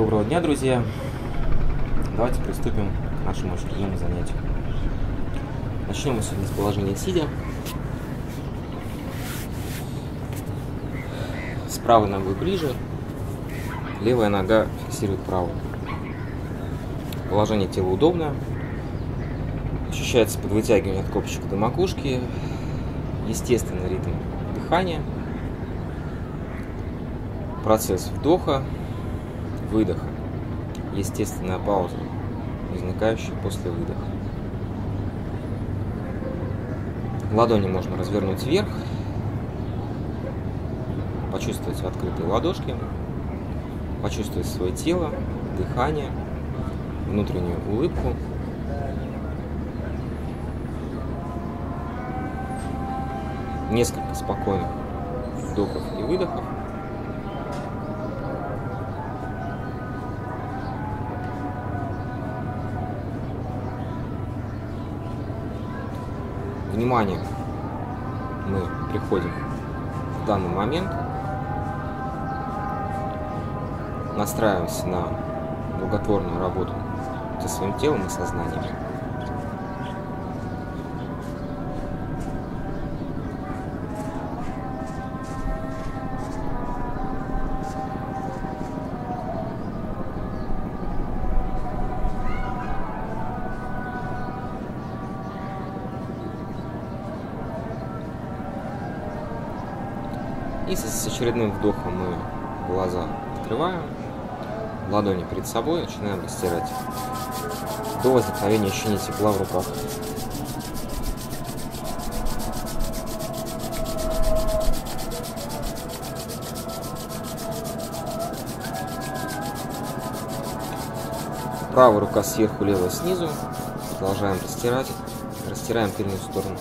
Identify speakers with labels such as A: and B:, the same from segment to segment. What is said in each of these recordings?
A: Доброго дня, друзья! Давайте приступим к нашему очередному занятию. Начнем мы сегодня с положения сидя. С правой ногой ближе, левая нога фиксирует правую. Положение тела удобное. Ощущается под вытягивание от копчика до макушки. Естественный ритм дыхания. Процесс вдоха, выдоха. Естественная пауза, возникающая после выдоха. Ладони можно развернуть вверх, почувствовать открытые ладошки, почувствовать свое тело, дыхание, внутреннюю улыбку. Несколько спокойных вдохов и выдохов. Внимание мы приходим в данный момент, настраиваемся на благотворную работу со своим телом и сознанием. Очередным вдохом мы глаза открываем, ладони перед собой, начинаем растирать до возникновения ощущения тепла в руках. Правая рука сверху, левая снизу. Продолжаем растирать. Растираем тыльную сторону.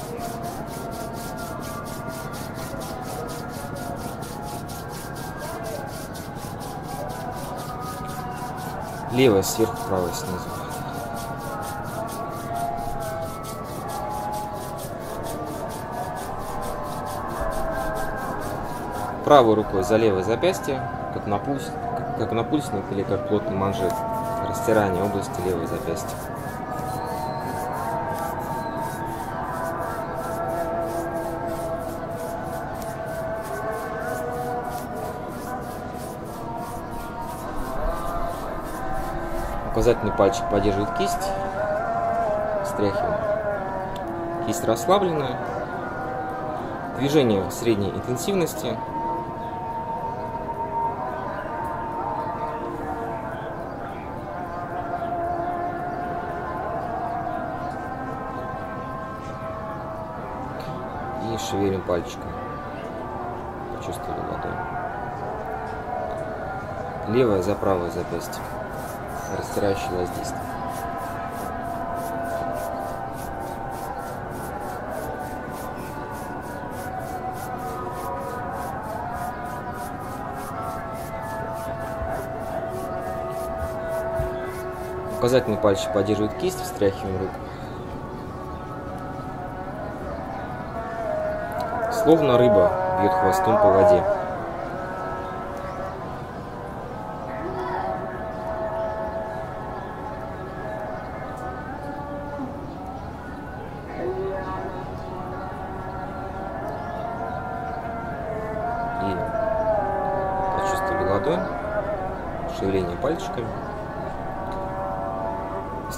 A: Левая сверху, правая снизу. Правой рукой за левое запястье, как на, пульс, как на пульсник или как плотный манжет. Растирание области левого запястья. Указательный пальчик поддерживает кисть. Стряхиваем. Кисть расслабленная. Движение средней интенсивности. И шевелим пальчиком. Почувствовали ладонь. Левое за правое запястье растирающее воздействие. Указательный пальчик поддерживает кисть, встряхиваем руку. Словно рыба бьет хвостом по воде.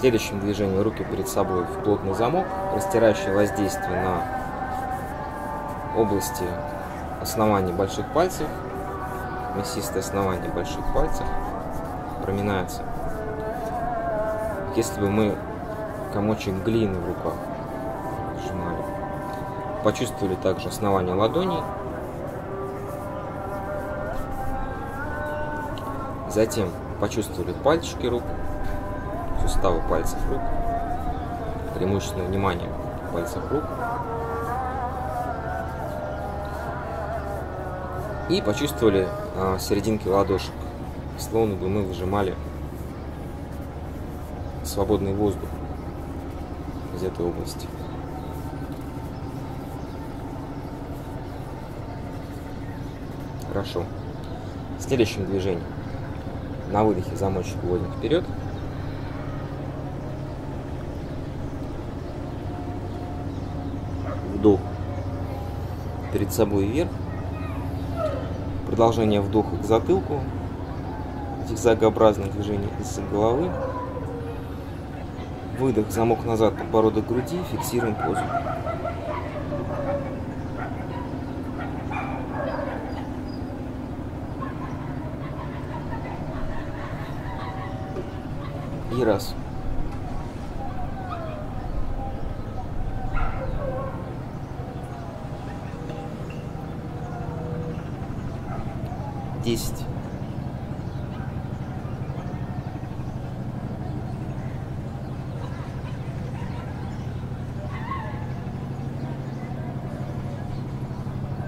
A: В следующем движении руки перед собой в плотный замок, растирающий воздействие на области основания больших пальцев, мясистое основание больших пальцев проминается. Если бы мы комочек глины в руках сжимали, почувствовали также основание ладоней, затем почувствовали пальчики рук, суставы пальцев рук, преимущественное внимание в пальцах рук. И почувствовали а, серединки ладошек, словно бы мы выжимали свободный воздух из этой области. Хорошо. Следующим движением. На выдохе замочек уводим вперед. Вдох перед собой вверх. Продолжение вдоха к затылку. Зигзагообразное движение из головы. Выдох, замок назад, подбородок груди, фиксируем позу. И раз. Десять.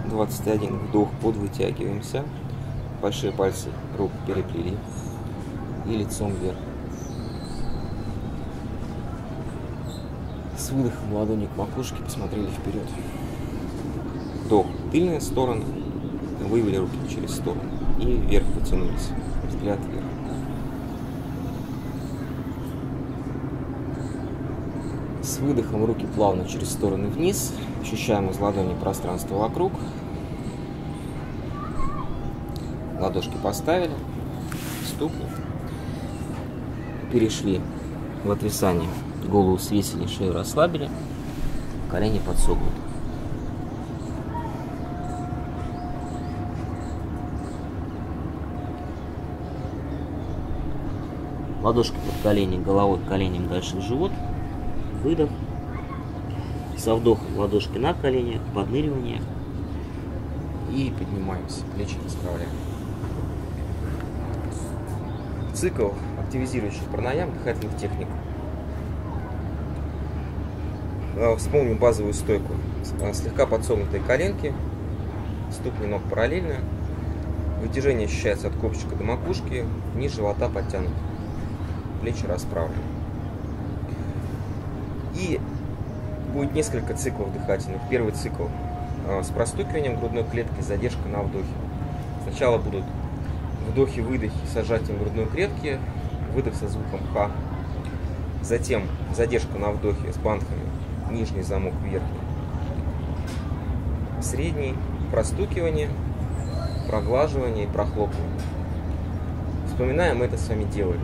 A: Двадцать один. Вдох, под вытягиваемся. Большие пальцы рук переплели. И лицом вверх. С выдохом ладони к макушке посмотрели вперед. Вдох. Тыльная сторона. Вывели руки через сторону. И вверх потянулись. Взгляд вверх. С выдохом руки плавно через стороны вниз. Ощущаем из ладони пространство вокруг. Ладошки поставили. Ступни. Перешли в отвисание. Голову свесили, шею расслабили. Колени подсогнуты. Ладошки под колени, головой к коленям дальше в живот. Выдох. Со вдохом ладошки на колени, подныривание. И поднимаемся, плечи расправляем. Цикл активизирующих пранаям дыхательных техник. А, вспомним базовую стойку. А, слегка подсогнутые коленки, ступни ног параллельно. Вытяжение ощущается от копчика до макушки, низ живота подтянут плечи расправлены. И будет несколько циклов дыхательных. Первый цикл а, с простукиванием грудной клетки, задержка на вдохе. Сначала будут вдохи-выдохи с сжатием грудной клетки, выдох со звуком Х. Затем задержка на вдохе с бантами, нижний замок, верхний. Средний, простукивание, проглаживание и прохлопывание. Вспоминаем, мы это с вами делали.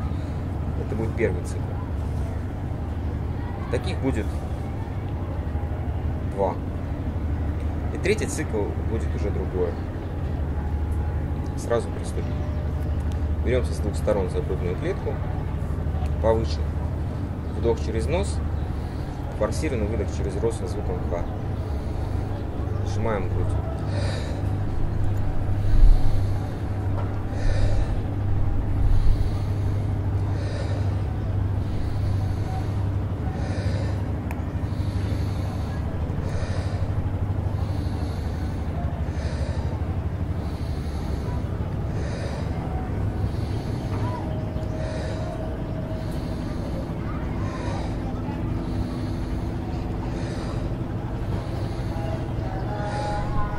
A: Это будет первый цикл. Таких будет два. И третий цикл будет уже другое. Сразу приступим. Беремся с двух сторон за грудную клетку, повыше. Вдох через нос, форсированный выдох через рот со звуком Х. Сжимаем грудь.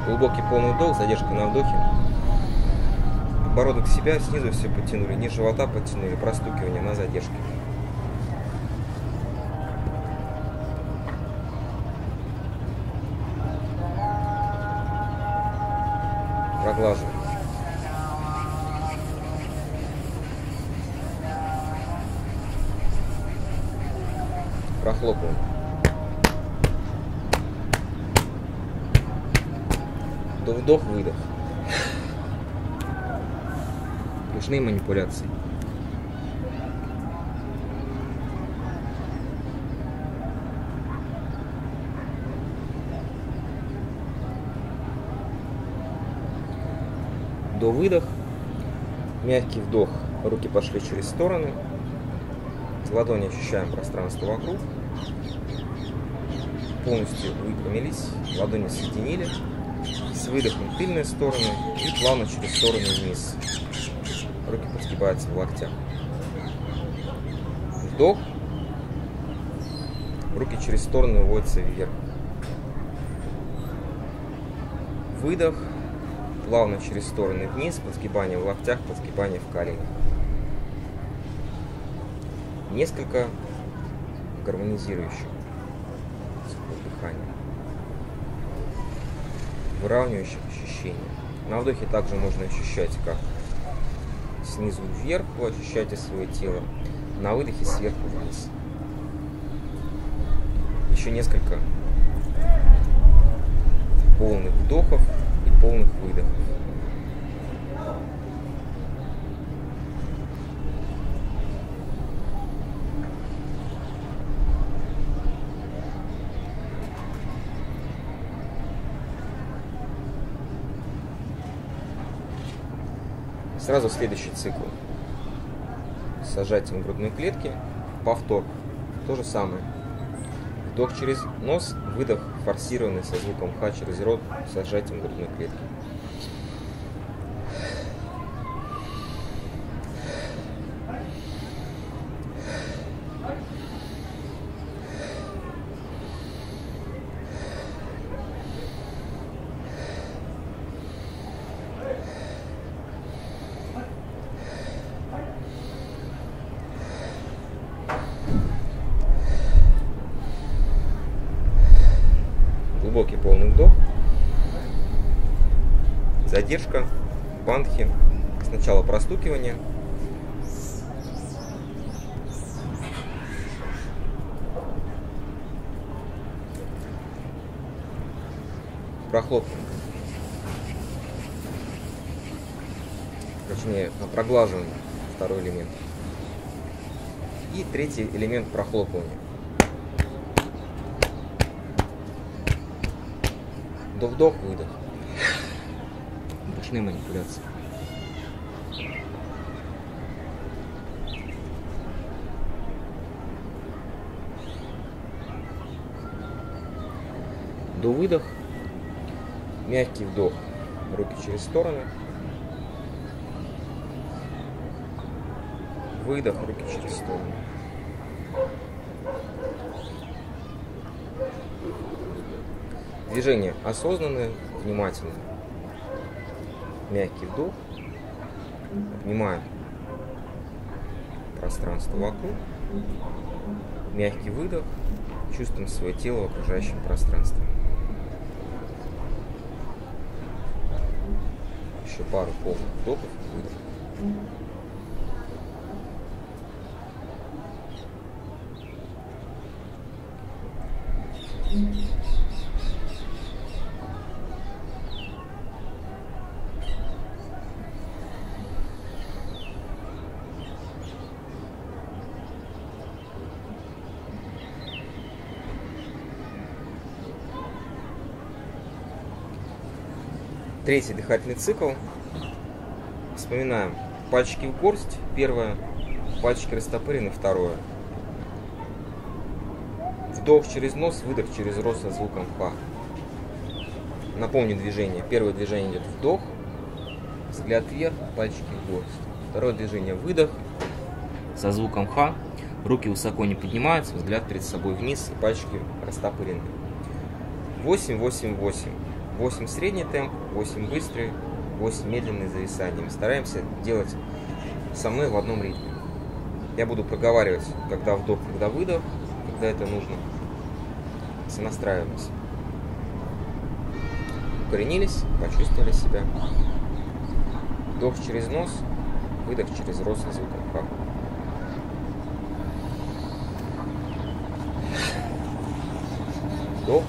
A: Глубокий полный вдох, задержка на вдохе. Подбородок себя, снизу все подтянули, низ живота подтянули, простукивание на задержке. Ушные манипуляции. До выдох. Мягкий вдох. Руки пошли через стороны. Ладони ощущаем пространство вокруг. Полностью выпрямились. Ладони соединили с выдохом тыльные стороны и плавно через стороны вниз. Подгибаются в локтях. Вдох. Руки через стороны уводятся вверх. Выдох. Плавно через стороны вниз, подгибание в локтях, подгибание в коленях. несколько гармонизирующих дыхания, выравнивающих ощущения. На вдохе также можно ощущать, как снизу вверх вы ощущаете свое тело, на выдохе сверху вниз. Еще несколько полных вдохов и полных выдохов. Сразу следующий цикл. С сажатием грудной клетки. Повтор. То же самое. Вдох через нос, выдох форсированный со звуком Х через рот с сжатием грудной клетки. глубокий полный вдох, задержка, бандхи, сначала простукивание, прохлопывание, точнее проглаживание, второй элемент. И третий элемент прохлопывания. Вдох-вдох, выдох. Ручные манипуляции. До выдох. Мягкий вдох. Руки через стороны. Выдох, руки через стороны. Движения осознанные, внимательные. Мягкий вдох. Обнимаем пространство вокруг. Мягкий выдох. Чувствуем свое тело в окружающем пространстве. Еще пару полных вдохов и выдохов. Третий дыхательный цикл. Вспоминаем. Пальчики в горсть. Первое. Пальчики растопырены. Второе. Вдох через нос, выдох через рот со звуком Х. Напомню движение. Первое движение идет вдох, взгляд вверх, пальчики в горсть. Второе движение выдох со звуком Х. Руки высоко не поднимаются, взгляд перед собой вниз, и пальчики растопырены. 8, 8, 8. 8 средний темп, 8 быстрый, 8 медленный зависание. Мы стараемся делать со мной в одном ритме. Я буду проговаривать, когда вдох, когда выдох, когда это нужно. Сонастраиваемся. Укоренились, почувствовали себя. Вдох через нос, выдох через рот со звуком Х. Вдох.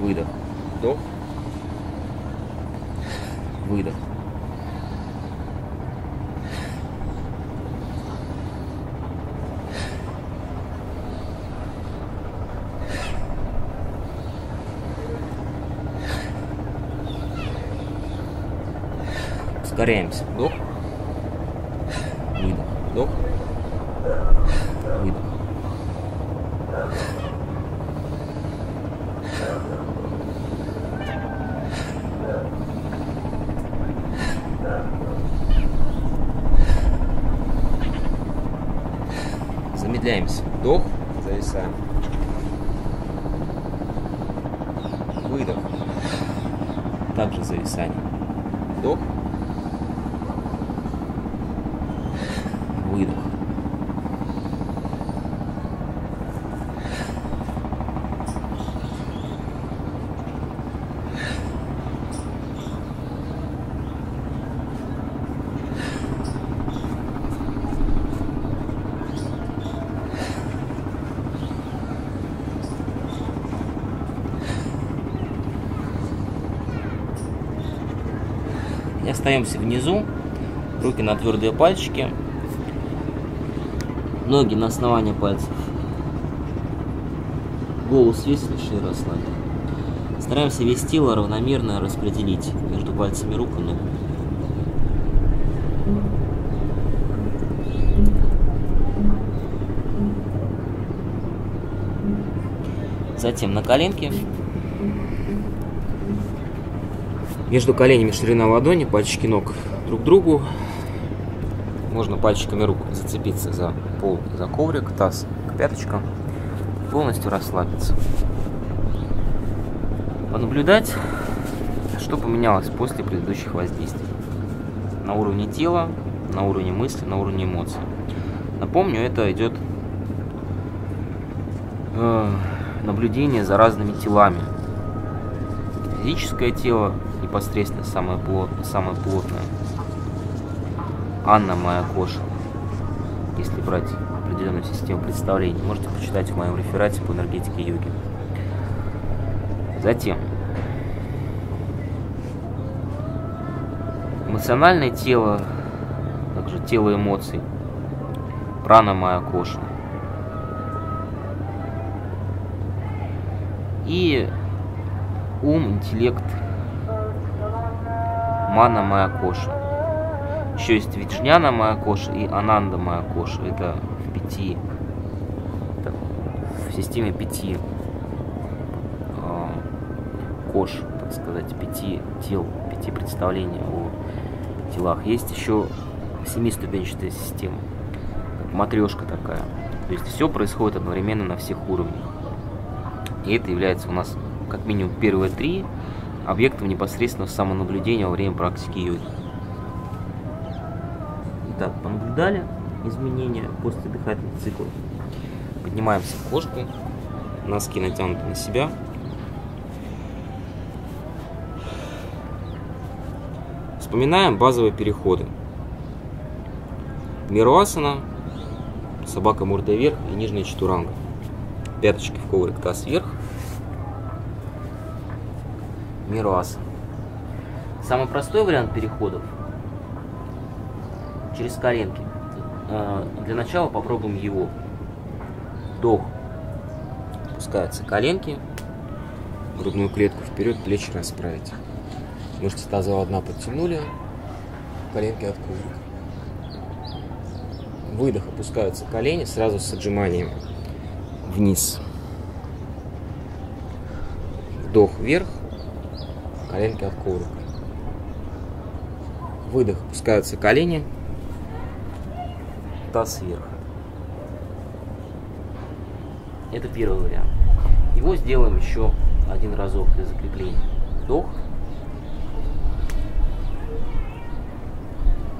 A: Выдох. Вдох. Выдох. Ускоряемся. Вдох. Выдох. Вдох. Выдох. Замедляемся. Вдох. Зависаем. Выдох. Также зависание. Вдох. Выдох.
B: И остаемся внизу. Руки на твердые пальчики. Ноги на основании пальцев. Голову свесили, шею расслабили. Стараемся весь тело равномерно распределить между пальцами рук и ног. Затем на коленки. Между коленями ширина ладони, пальчики ног друг к другу. Можно пальчиками рук зацепиться за пол, за коврик, таз к пяточкам. Полностью расслабиться. Понаблюдать, что поменялось после предыдущих воздействий. На уровне тела, на уровне мысли, на уровне эмоций. Напомню, это идет э, наблюдение за разными телами. Физическое тело непосредственно самое, плот, самое плотное. Анна моя кошка. Если брать определенную систему представлений, можете почитать в моем реферате по энергетике йоги. Затем эмоциональное тело, также тело эмоций, прана моя кошка. И ум, интеллект, мана моя коша. Еще есть Виджняна моя коша и Ананда моя коша. Это в пяти, это в системе пяти э, кош, так сказать, пяти тел, пяти представлений о телах. Есть еще семиступенчатая система, как матрешка такая. То есть все происходит одновременно на всех уровнях. И это является у нас как минимум первые три объектом непосредственного самонаблюдения во время практики йоги. Итак, понаблюдали изменения после дыхательных циклов. Поднимаемся в кошку, носки натянуты на себя. Вспоминаем базовые переходы. Мируасана, собака мордой вверх и нижняя четуранга. Пяточки в коврик, таз вверх. Мируасана. Самый простой вариант переходов через коленки. Э, для начала попробуем его. Вдох. Опускаются коленки.
A: Грудную клетку вперед, плечи расправить. Мышцы тазового дна подтянули. Коленки от коврика. Выдох, опускаются колени сразу с отжиманием вниз. Вдох вверх, коленки от коврика. Выдох, опускаются колени,
B: таз вверх. Это первый вариант. Его сделаем еще один разок для закрепления. Вдох.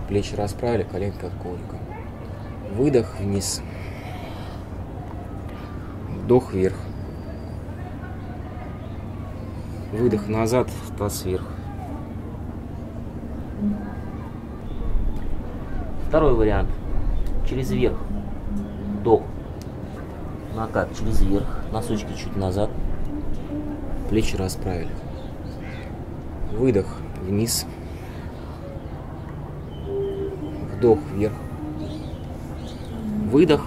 A: Плечи расправили, коленки от коврика. Выдох вниз. Вдох вверх. Выдох назад, таз вверх.
B: Второй вариант. Через верх. Вдох. Накат через верх. Носочки чуть назад.
A: Плечи расправили. Выдох вниз. Вдох вверх.
B: Выдох.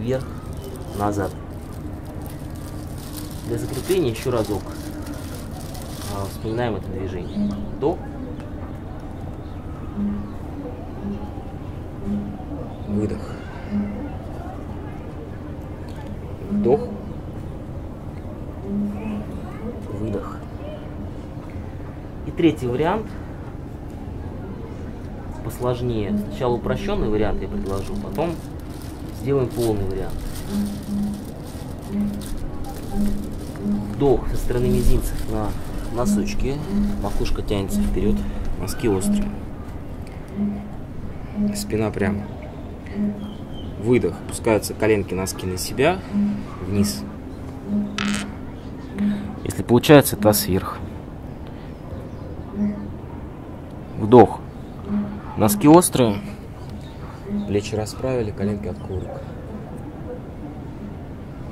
B: Вверх. Назад. Для закрепления еще разок. Вспоминаем это движение. Вдох.
A: Выдох. Вдох.
B: Выдох. И третий вариант посложнее. Сначала упрощенный вариант я предложу, потом сделаем полный вариант. Вдох со стороны мизинцев на носочки, макушка тянется вперед, носки острые.
A: Спина прямо. Выдох. Опускаются коленки, носки на себя. Вниз.
B: Если получается, таз вверх. Вдох. Носки острые.
A: Плечи расправили, коленки от коврика.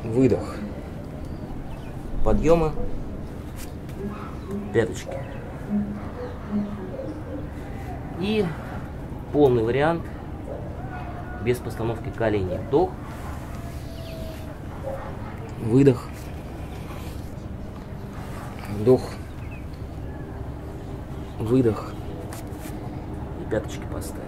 A: Выдох.
B: Подъемы. Пяточки. И полный вариант без постановки коленей. Вдох, выдох, вдох, выдох и пяточки поставили.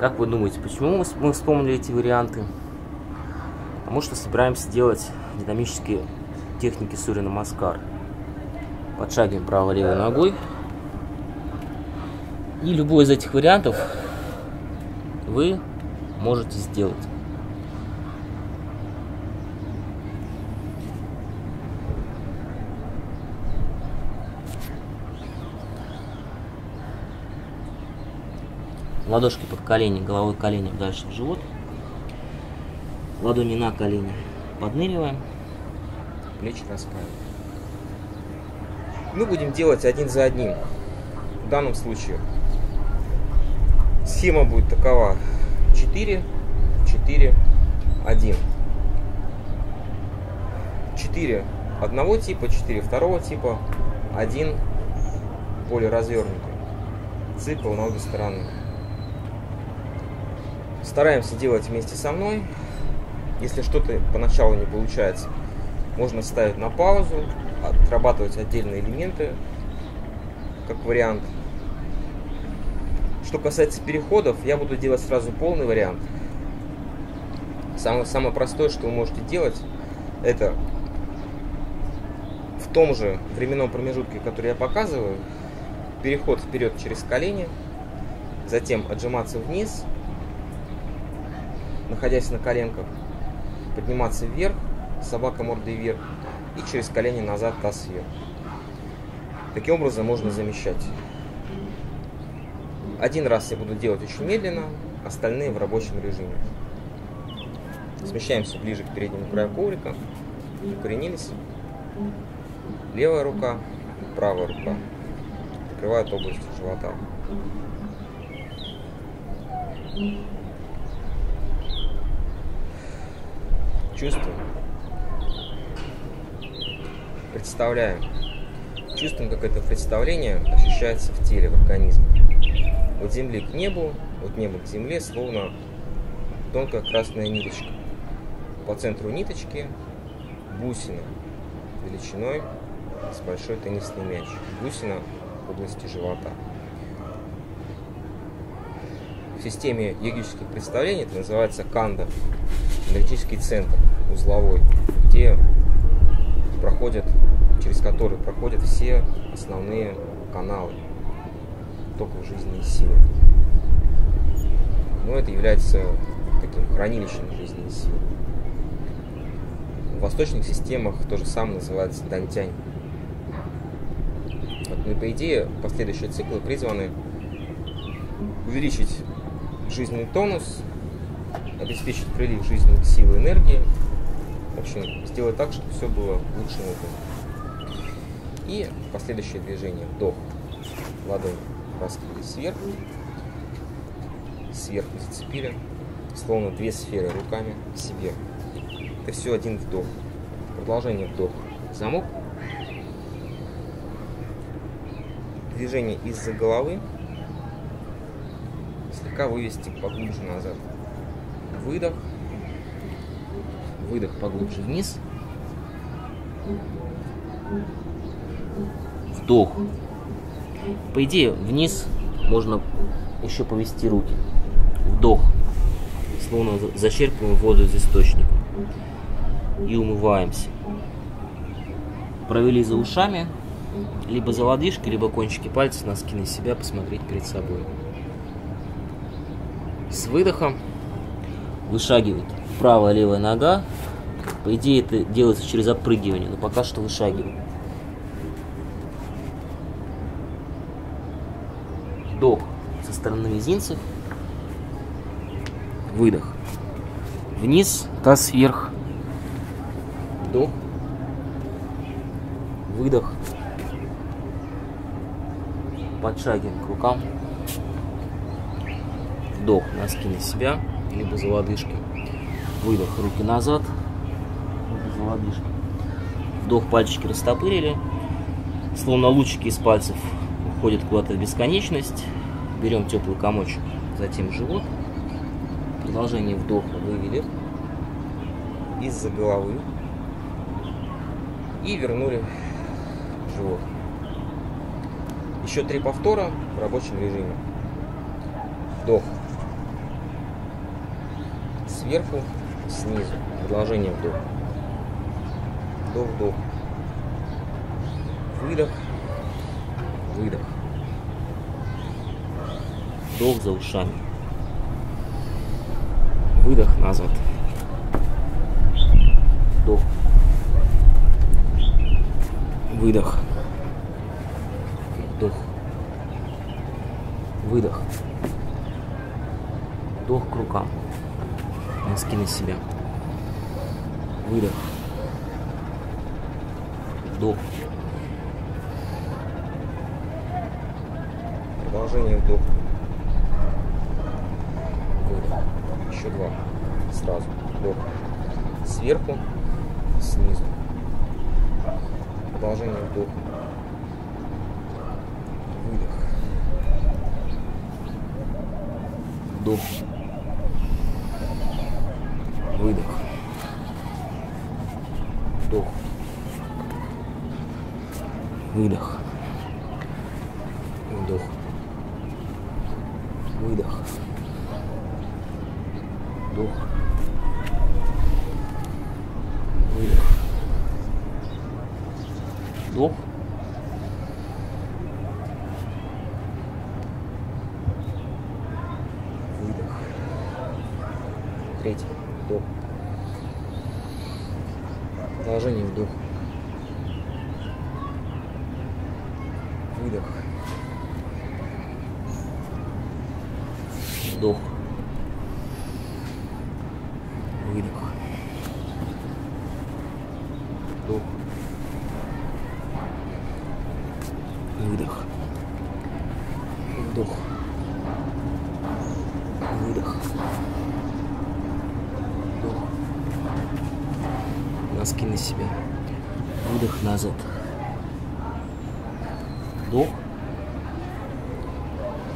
B: Как вы думаете, почему мы вспомнили эти варианты? Потому что собираемся делать динамические техники Сурина Маскар. Подшагиваем правой-левой ногой. И любой из этих вариантов вы можете сделать. Ладошки под колени, головой коленем дальше в живот. Ладони на колени. Подныриваем.
A: Плечи расправим. Мы будем делать один за одним. В данном случае схема будет такова. 4, 4, 1. 4 одного типа, 4 второго типа, 1 более развернутый. Цикл на обе стороны. Стараемся делать вместе со мной. Если что-то поначалу не получается, можно ставить на паузу, отрабатывать отдельные элементы, как вариант. Что касается переходов, я буду делать сразу полный вариант. Самое, самое простое, что вы можете делать, это в том же временном промежутке, который я показываю, переход вперед через колени, затем отжиматься вниз – находясь на коленках, подниматься вверх, собака мордой вверх, и через колени назад, таз вверх. Таким образом можно замещать. Один раз я буду делать очень медленно, остальные в рабочем режиме. Смещаемся ближе к переднему краю коврика, укоренились. Левая рука, правая рука прикрывают область живота. Чувствуем, представляем, чувствуем, как это представление ощущается в теле, в организме. От земли к небу, от неба к земле, словно тонкая красная ниточка. По центру ниточки бусина величиной с большой теннисный мяч. Бусина в области живота. В системе йогических представлений это называется канда, энергетический центр узловой, где проходят, через который проходят все основные каналы токов жизненной силы. Но это является таким хранилищем жизненной силы. В восточных системах то же самое называется дантянь. Вот, ну и по идее последующие циклы призваны увеличить жизненный тонус, обеспечить прилив жизненных сил и энергии, общем, сделать так, чтобы все было лучшим образом. И последующее движение. Вдох. Ладонь раскрыли сверху. Сверху зацепили. Словно две сферы руками себе. Это все один вдох. Продолжение вдох. Замок. Движение из-за головы. Слегка вывести поглубже назад. Выдох выдох поглубже вниз. Вдох. По идее, вниз можно еще повести руки. Вдох. Словно зачерпываем воду из источника. И умываемся. Провели за ушами, либо за лодыжкой, либо кончики пальцев, носки на себя, посмотреть перед собой. С выдохом вышагивает правая левая нога по идее это делается через отпрыгивание, но пока что вышагиваем. Вдох со стороны мизинцев. Выдох. Вниз, таз вверх. Вдох. Выдох. Подшагиваем к рукам. Вдох, носки на себя, либо за лодыжки. Выдох, руки назад за лодыжки.
B: Вдох, пальчики растопырили. Словно лучики из пальцев уходят куда-то в бесконечность. Берем теплый комочек, затем живот. Продолжение вдоха вывели
A: из-за головы и вернули живот. Еще три повтора в рабочем режиме. Вдох. Сверху, снизу. Продолжение вдох. Вдох, вдох. Выдох. Выдох.
B: Вдох за ушами. Выдох назад. Вдох. Выдох. Вдох. Выдох. Вдох к рукам. Носки на себя. Выдох. Вдох.
A: Продолжение вдох. Выдох. Еще два. Сразу. Вдох. Сверху, снизу. Продолжение вдоха. Выдох.
B: Вдох. Выдох. Вдох. Выдох. Вдох. Выдох. Вдох. Выдох. Вдох.
A: Выдох. Третий. Вдох. Продолжение вдох. Выдох.
B: Вдох. Выдох. Вдох. Выдох. Вдох. Выдох. Вдох. Носки на себя. Выдох назад. Вдох.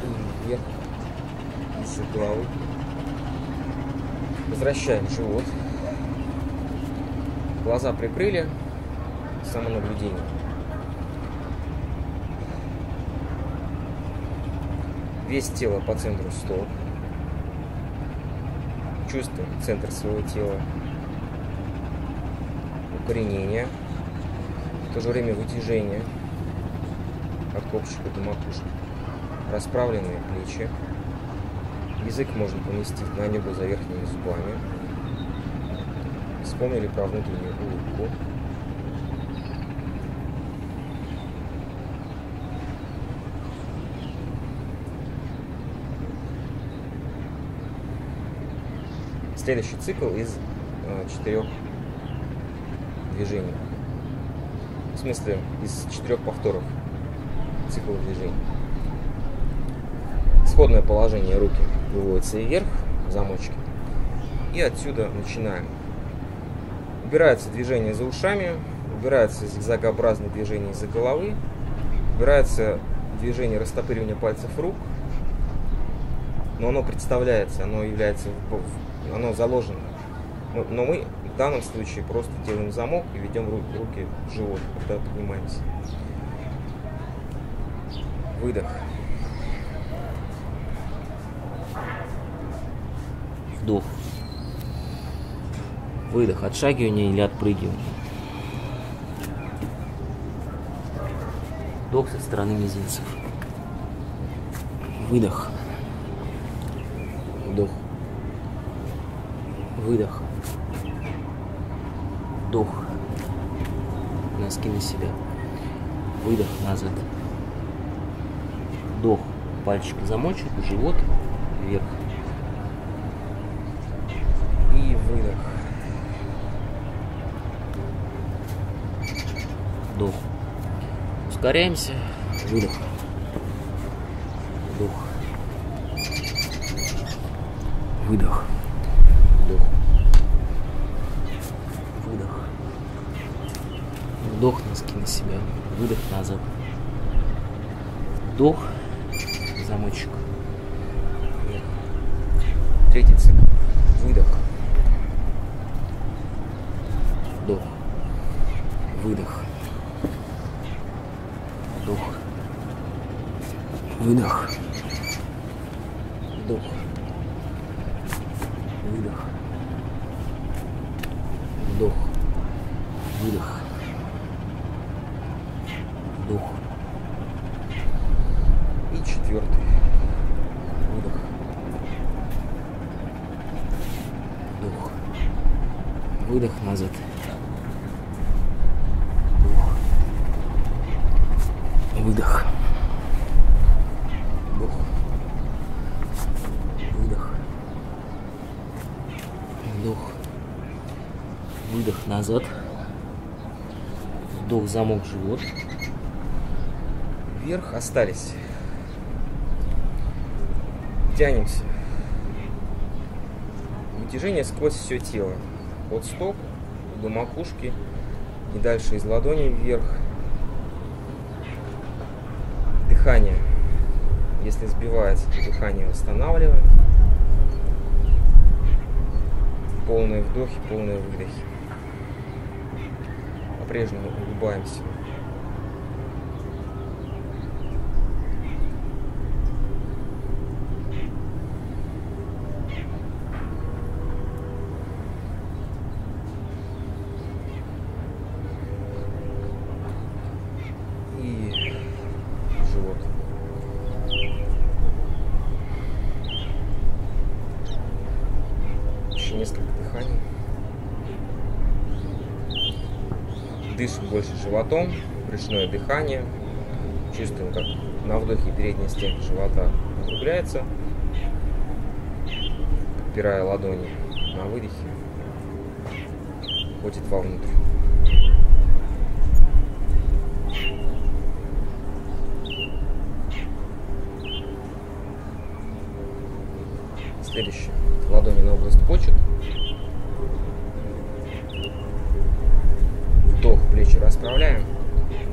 A: И вверх. Из-за головы. Возвращаем живот. Глаза прикрыли. Самонаблюдение. Весь тело по центру стоп. Чувствуем центр своего тела. Укоренение. В то же время вытяжение от копчика до макушки. Расправленные плечи. Язык можно поместить на небо за верхними зубами. Вспомнили про внутреннюю улыбку. Следующий цикл из э, четырех движений. В смысле, из четырех повторов цикл движений. Исходное положение руки выводится вверх в замочке. И отсюда начинаем. Убирается движение за ушами, убирается зигзагообразное движение из-за головы, убирается движение растопыривания пальцев рук, но оно представляется, оно является, оно заложено. Но- Но мы в данном случае просто делаем замок и ведем ру- руки в живот, когда поднимаемся. Выдох.
B: Вдох. Выдох. Отшагивание или отпрыгивание. Вдох со стороны мизинцев. Выдох. Вдох. Выдох. Вдох. Носки на себя. Выдох назад. Вдох. Пальчик замочек, живот вверх.
A: И выдох.
B: Вдох. Ускоряемся. Выдох. Вдох. Выдох. Вдох. Выдох. Вдох, носки на себя. Выдох назад. Вдох, замочек.
A: Вверх. Третий цикл. Выдох.
B: Вдох. Выдох. Вдох. Выдох. Вдох. Выдох. Вдох. Выдох. Вдох.
A: И четвертый. Выдох.
B: Вдох. Выдох назад. Вдох. Выдох. Вдох. Выдох. Вдох. Выдох назад. Вдох, замок, живот.
A: Вверх остались. Тянемся. Вытяжение сквозь все тело. От стоп до макушки и дальше из ладони вверх. Дыхание. Если сбивается, то дыхание восстанавливаем. Полные вдохи, полные выдохи. По-прежнему улыбаемся. и живот. Еще несколько дыханий. Дышим животом, брюшное дыхание. Чувствуем, как на вдохе передняя стенка живота округляется, подпирая ладони на выдохе, ходит вовнутрь. Следующее. Ладони на область почек. Вдох, плечи расправляем.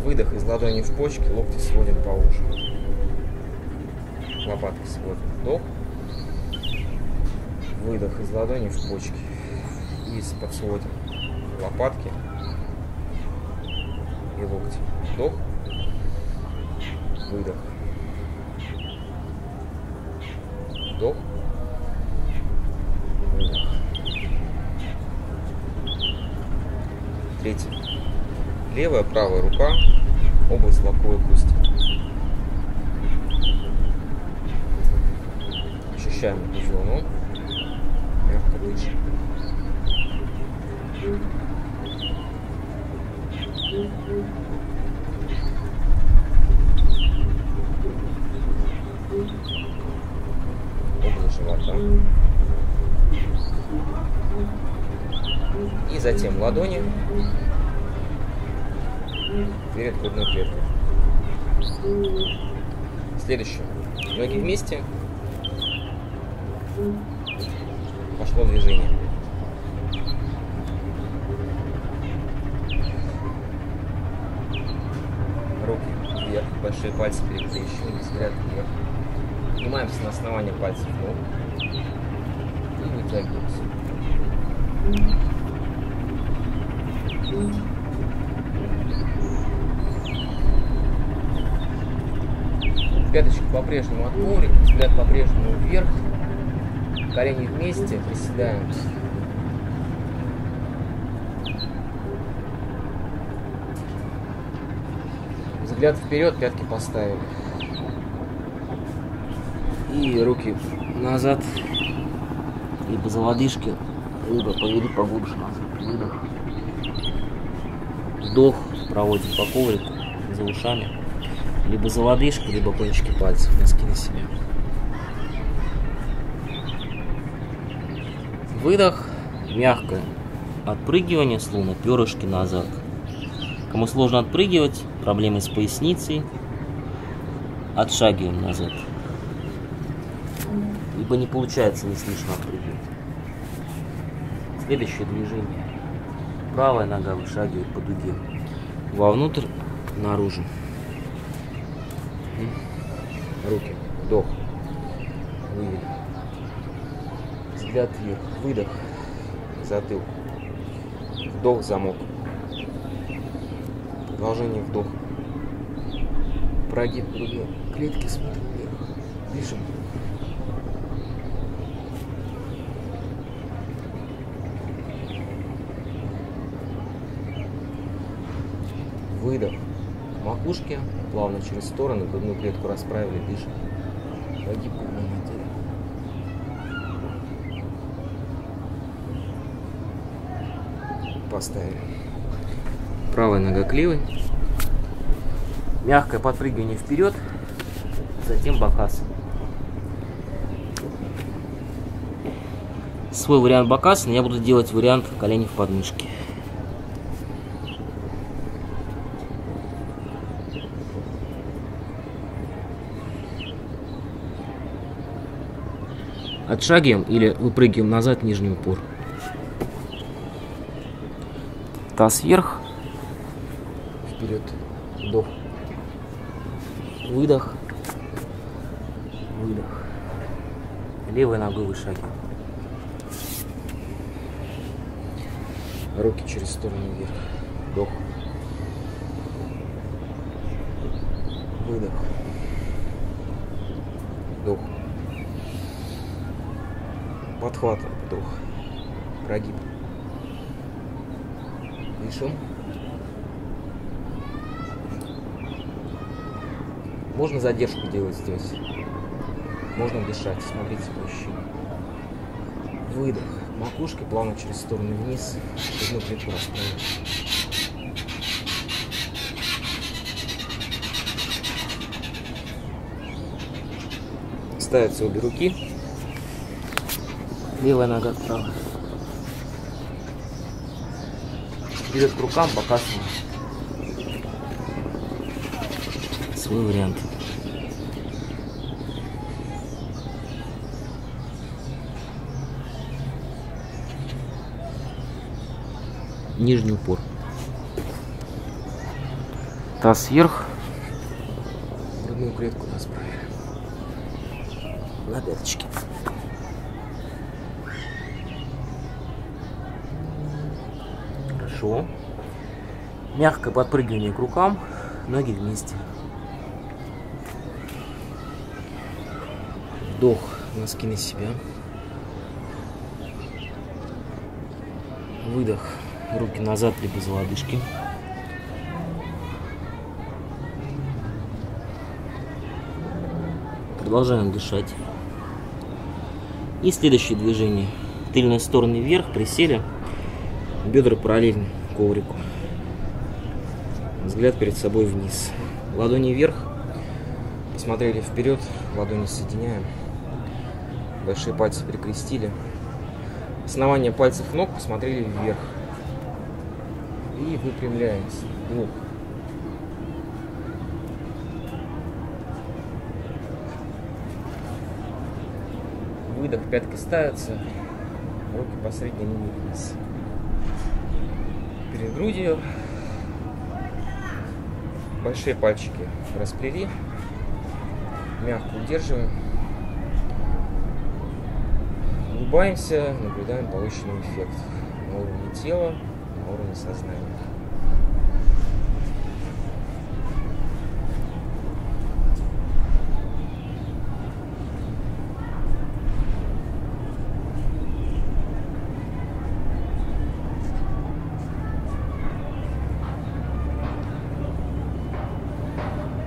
A: Выдох из ладони в почки, локти сводим поуже. Лопатки сводим. Вдох. Выдох из ладони в почки. И подсводим лопатки и локти. Вдох. Выдох. Вдох. Выдох. Третий. Левая, правая рука, область лобковой кости. Ощущаем эту зону. Мягко живота. И затем ладони перед грудной клеткой. Следующее. Ноги вместе. Пошло движение. Руки вверх, большие пальцы перекрещены, взгляд вверх. Поднимаемся на основание пальцев ног и вытягиваемся. Пяточки по-прежнему от взгляд по-прежнему вверх. Колени вместе, приседаем. Взгляд вперед, пятки поставили.
B: И руки назад. Либо за лодыжки, либо повели поглубже назад. Выдох. Вдох проводим по коврику за ушами. Либо за лодыжки, либо кончики пальцев. Носки на себя. Выдох. Мягкое отпрыгивание, словно перышки назад. Кому сложно отпрыгивать, проблемы с поясницей, отшагиваем назад. Либо не получается не слышно отпрыгивать. Следующее движение. Правая нога вышагивает по дуге. вовнутрь, наружу.
A: Руки. Вдох. Вывели. Взгляд вверх. Выдох. Затылку. Вдох, замок. Продолжение вдох. Прогиб грудной клетки, смотрим вверх. Дышим. Выдох. К макушке, плавно через стороны, грудную клетку расправили, дышим. Прогиб грудной Поставили. Правая нога к левой.
B: Мягкое подпрыгивание вперед, затем бакас. Свой вариант бакасана я буду делать вариант колени в подмышке. Отшагиваем или выпрыгиваем назад нижний упор. Таз вверх,
A: Вперед. Вдох.
B: выдох, выдох. Левой ногой вышагиваем.
A: Руки через сторону вверх. Вдох. Выдох. Вдох. Подхватываем вдох. Прогиб. Дышим. Можно задержку делать здесь. Можно дышать, смотрите ощущениям. Выдох. Макушкой плавно через сторону вниз. Грудную клетку расправить. Ставятся обе руки.
B: Левая нога вправо. Вперед к рукам, показываем. Свой вариант. Нижний упор. Таз вверх.
A: Грудную клетку расправили.
B: На пяточки. Хорошо. Мягкое подпрыгивание к рукам, ноги вместе.
A: Вдох. Носки на себя.
B: Выдох. Руки назад, либо за лодыжки. Продолжаем дышать. И следующее движение. Тыльной стороны вверх, присели. Бедра параллельно коврику.
A: Взгляд перед собой вниз. Ладони вверх. Посмотрели вперед. Ладони соединяем. Большие пальцы перекрестили. Основание пальцев ног посмотрели вверх. И выпрямляемся. Вдох. Выдох, пятки ставятся. Руки по средней линии вниз. Перед грудью. Большие пальчики расплели. Мягко удерживаем. Улыбаемся, наблюдаем полученный эффект на уровне тела, на уровне сознания.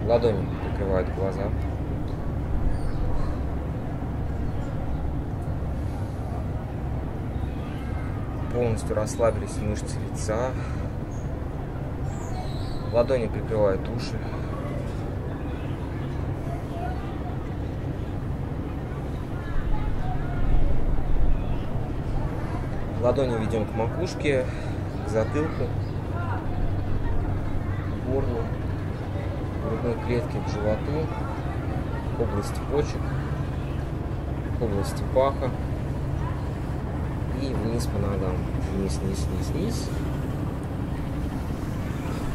A: Ладони прикрывают глаза. Полностью расслабились мышцы лица. Ладони прикрывают уши. Ладони ведем к макушке, к затылку, к горлу, к грудной клетке, к животу, к области почек, к области паха и вниз по ногам. Вниз, вниз, вниз, вниз.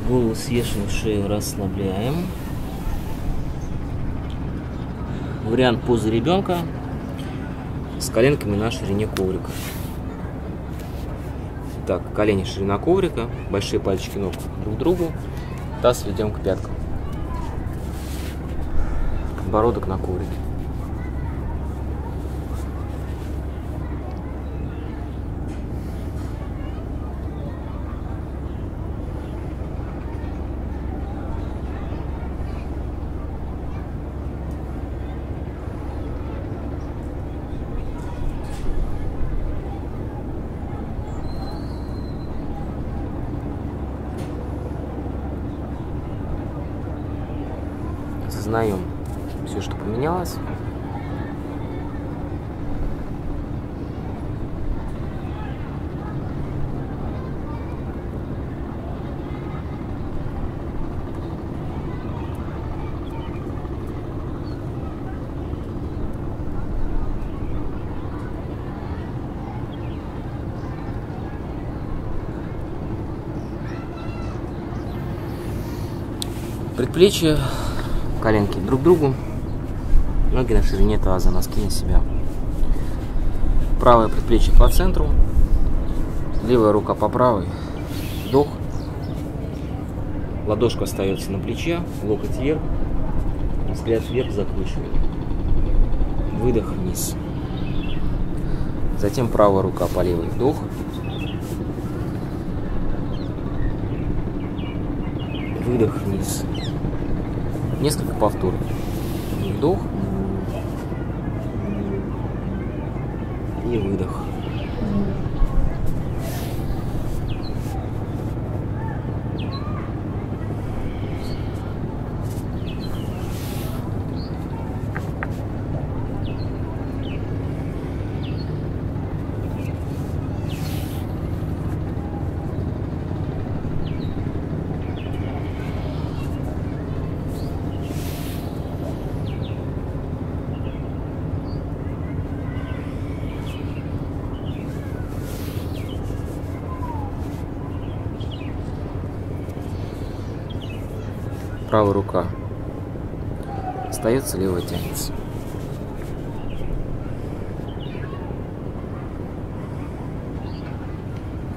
B: Голову свешиваем, шею расслабляем. Вариант позы ребенка с коленками на ширине коврика. Так, колени ширина коврика, большие пальчики ног друг к другу, таз ведем к пяткам. Подбородок на коврике. осознаем все, что поменялось. Предплечье коленки друг к другу, ноги на ширине таза, носки на себя. Правое предплечье по центру, левая рука по правой, вдох, ладошка остается на плече, локоть вверх, взгляд вверх закручиваем, выдох вниз. Затем правая рука по левой, вдох, выдох вниз. Несколько повторов. Вдох. И выдох. правая рука левая тянется.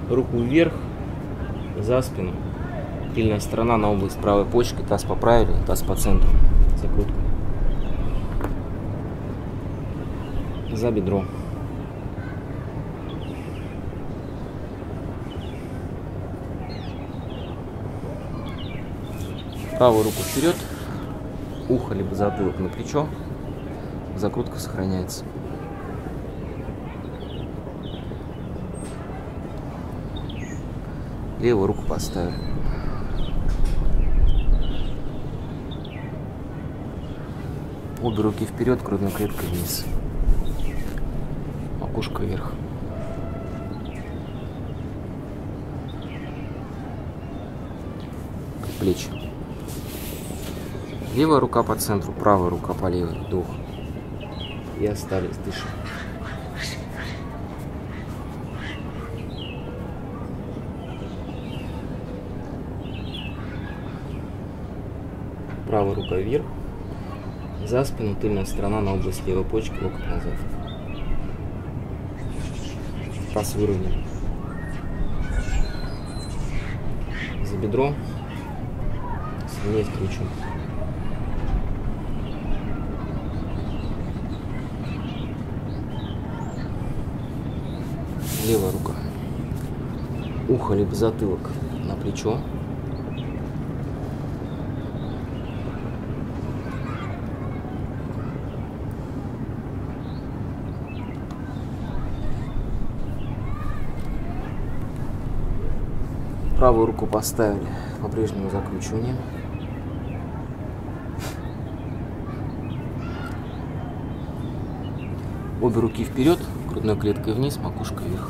B: Руку вверх, за спину. Тыльная сторона на область правой почки, таз поправили, таз по центру. Закрутка. За бедро. Правую руку вперед, ухо либо затылок на плечо, закрутка сохраняется. Левую руку поставили. Обе руки вперед, грудной клеткой вниз. Макушка вверх. Плечи. Левая рука по центру, правая рука по левой. Вдох. И остались, дышим. Правая рука вверх. За спину, тыльная сторона на область левой почки, локоть назад. Таз выровняем. За бедро. Включим. левая рука. Ухо либо затылок на плечо. Правую руку поставили по-прежнему закручивание. Обе руки вперед, грудной клеткой вниз, макушка вверх.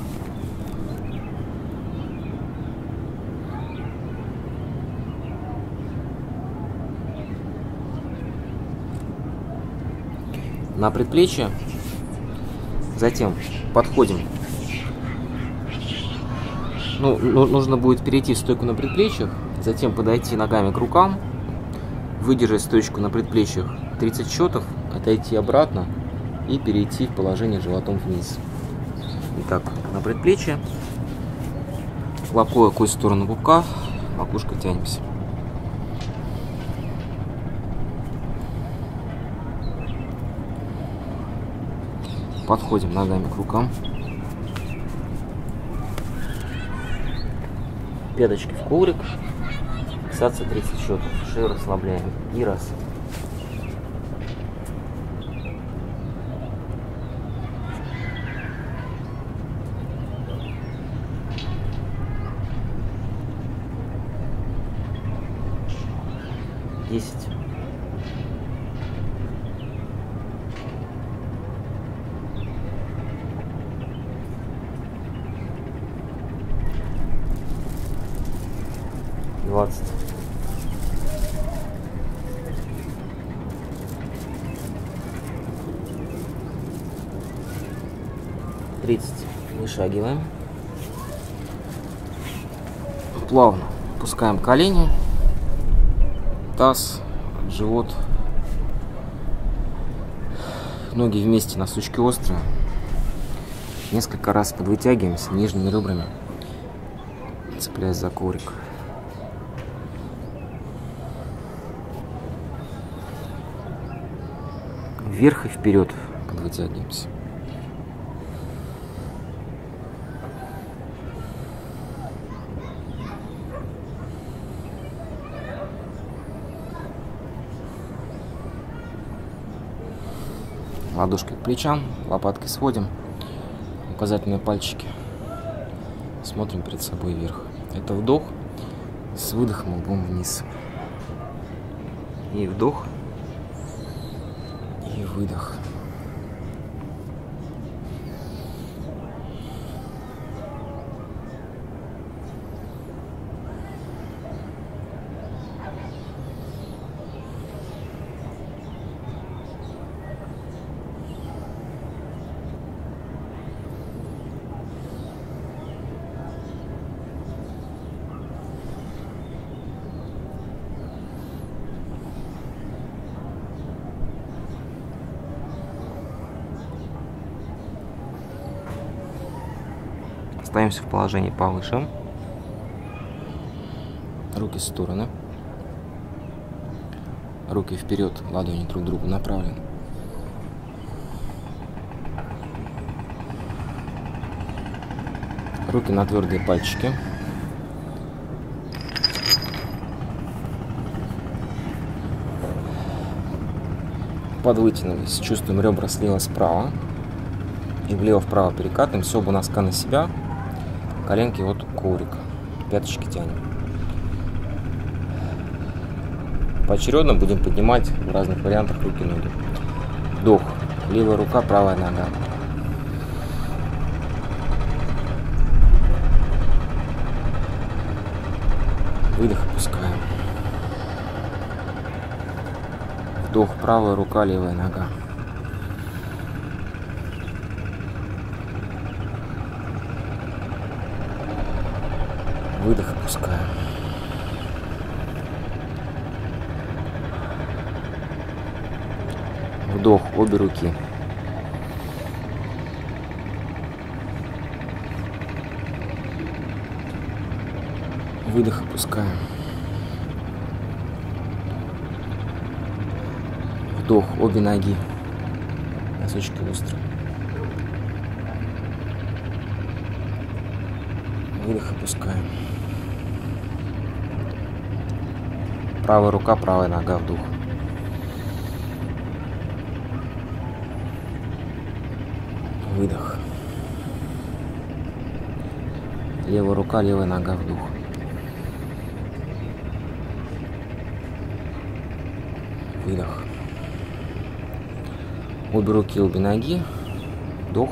B: На предплечье. Затем подходим. Ну, ну, нужно будет перейти в стойку на предплечьях. Затем подойти ногами к рукам, выдержать стоечку на предплечьях 30 счетов, отойти обратно и перейти в положение животом вниз. Итак, на предплечье, лапой кость в сторону пупка, макушкой тянемся. Подходим ногами к рукам. Пяточки в коврик. Фиксация 30 счетов. Шею расслабляем. И раз. Десять. Двадцать. Вышагиваем. Плавно опускаем колени, таз, живот, ноги вместе, носочки острые. Несколько раз подвытягиваемся нижними ребрами, цепляясь за коврик. Вверх и вперед подвытягиваемся. Ладошкой к плечам, лопаткой сводим, указательные пальчики. Смотрим перед собой вверх. Это вдох с выдохом лбом вниз. И вдох, и выдох. Остаемся в положении повыше. Руки в стороны. Руки вперед, ладони друг к другу направлены. Руки на твердые пальчики. Подвытянулись, чувствуем ребра слева-справа. И влево-вправо перекатываемся, оба носка на себя, коленки вот коврик, пяточки тянем. Поочередно будем поднимать в разных вариантах руки-ноги. Вдох, левая рука, правая нога. Выдох опускаем. Вдох, правая рука, левая нога. Выдох опускаем. Вдох, обе руки. Выдох опускаем. Вдох, обе ноги. Носочки острые. Выдох опускаем. Правая рука, правая нога вдох. Выдох. Левая рука, левая нога вдох. Выдох. Обе руки, обе ноги. Вдох.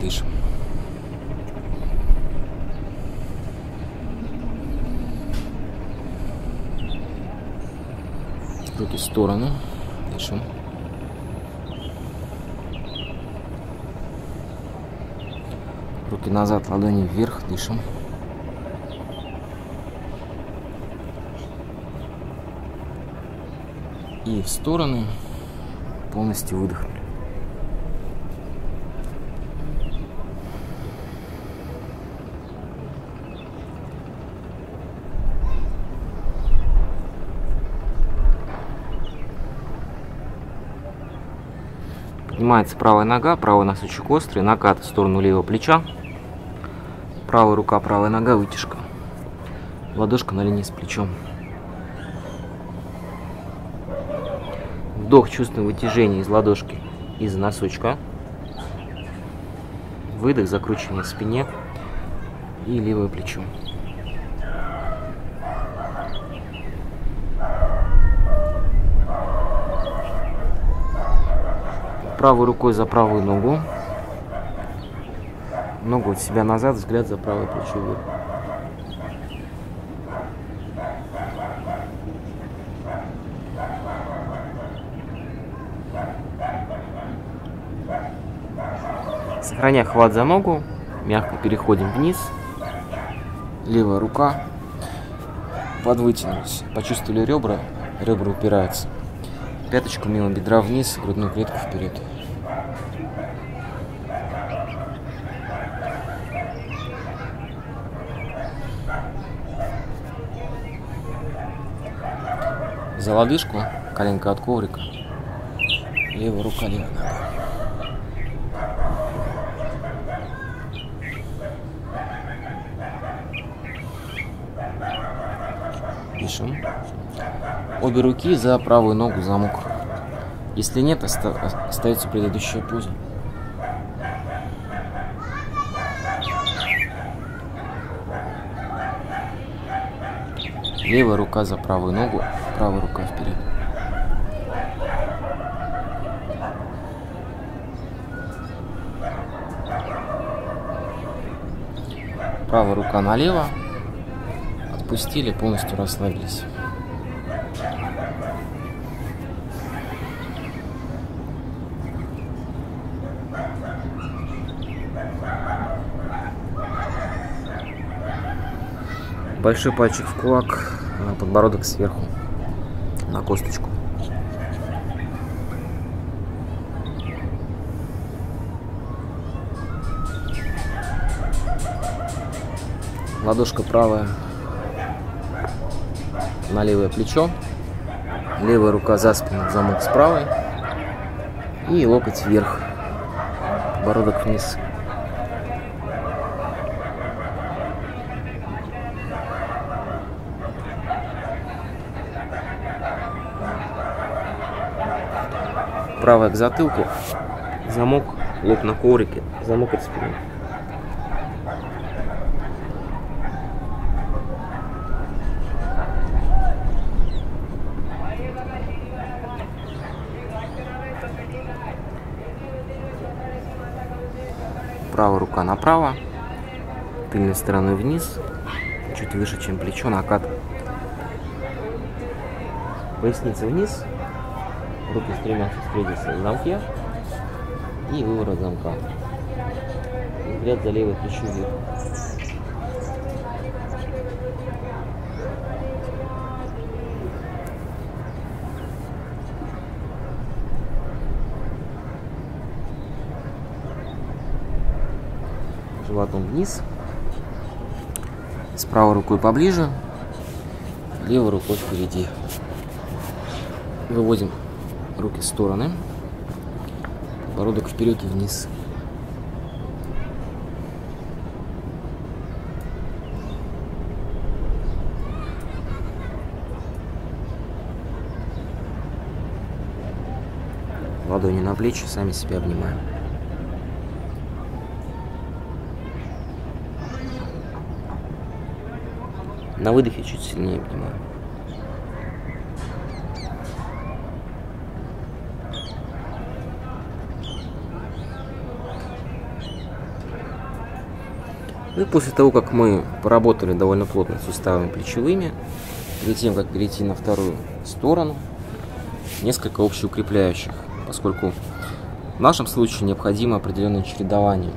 B: Дышим. Руки в сторону. Дышим. Руки назад, ладони вверх, дышим. И в стороны полностью выдохнули. Поднимается правая нога, правый носочек острый, накат в сторону левого плеча. Правая рука, правая нога, вытяжка. Ладошка на линии с плечом. Вдох, чувствуем вытяжение из ладошки, из носочка. Выдох, закручивание в спине и левое плечо. Правой рукой за правую ногу. Ногу от себя назад, взгляд за правое плечо вверх. Сохраняя хват за ногу, мягко переходим вниз. Левая рука подвытянулась. Почувствовали ребра, ребра упираются. Пяточку мимо бедра вниз, грудную клетку вперед. За лодыжку, коленка от коврика, левая рука, левая. Дышим. Обе руки за правую ногу замок. Если нет, оста остается предыдущая поза. Левая рука за правую ногу, правая рука вперед. Правая рука налево. Отпустили, полностью расслабились. Большой пальчик в кулак, подбородок сверху, на косточку. Ладошка правая на левое плечо. Левая рука за спину, замок с правой. И локоть вверх. Подбородок вниз. Правая к затылку, замок, лоб на коврике, замок от спины. Правая рука направо, тыльной стороной вниз, чуть выше, чем плечо, накат. Поясница вниз, руки стремятся встретиться в замке и выворот замка. Взгляд за левое плечо вверх. Животом вниз. С правой рукой поближе, левой рукой впереди. Выводим руки в стороны, подбородок вперед и вниз. Ладони на плечи, сами себя обнимаем. На выдохе чуть сильнее обнимаем. Ну и после того, как мы поработали довольно плотно с суставами плечевыми, перед тем, как перейти на вторую сторону, несколько общеукрепляющих, поскольку в нашем случае необходимо определенное чередование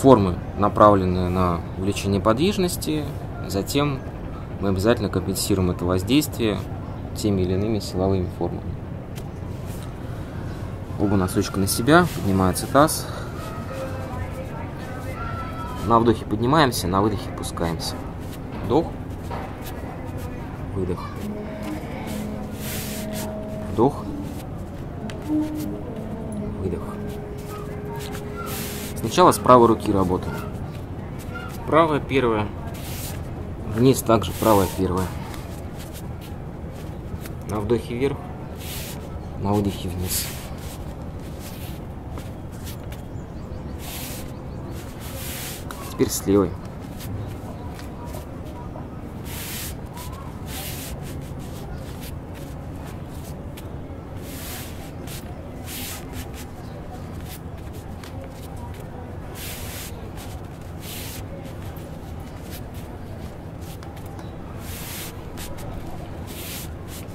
B: формы, направленные на увеличение подвижности, затем мы обязательно компенсируем это воздействие теми или иными силовыми формами. Оба носочка на себя, поднимается таз. На вдохе поднимаемся, на выдохе опускаемся. Вдох, выдох. Вдох, выдох. Сначала с правой руки работаем. Правая первая. Вниз также правая первая. На вдохе вверх, на выдохе вниз. Теперь с левой.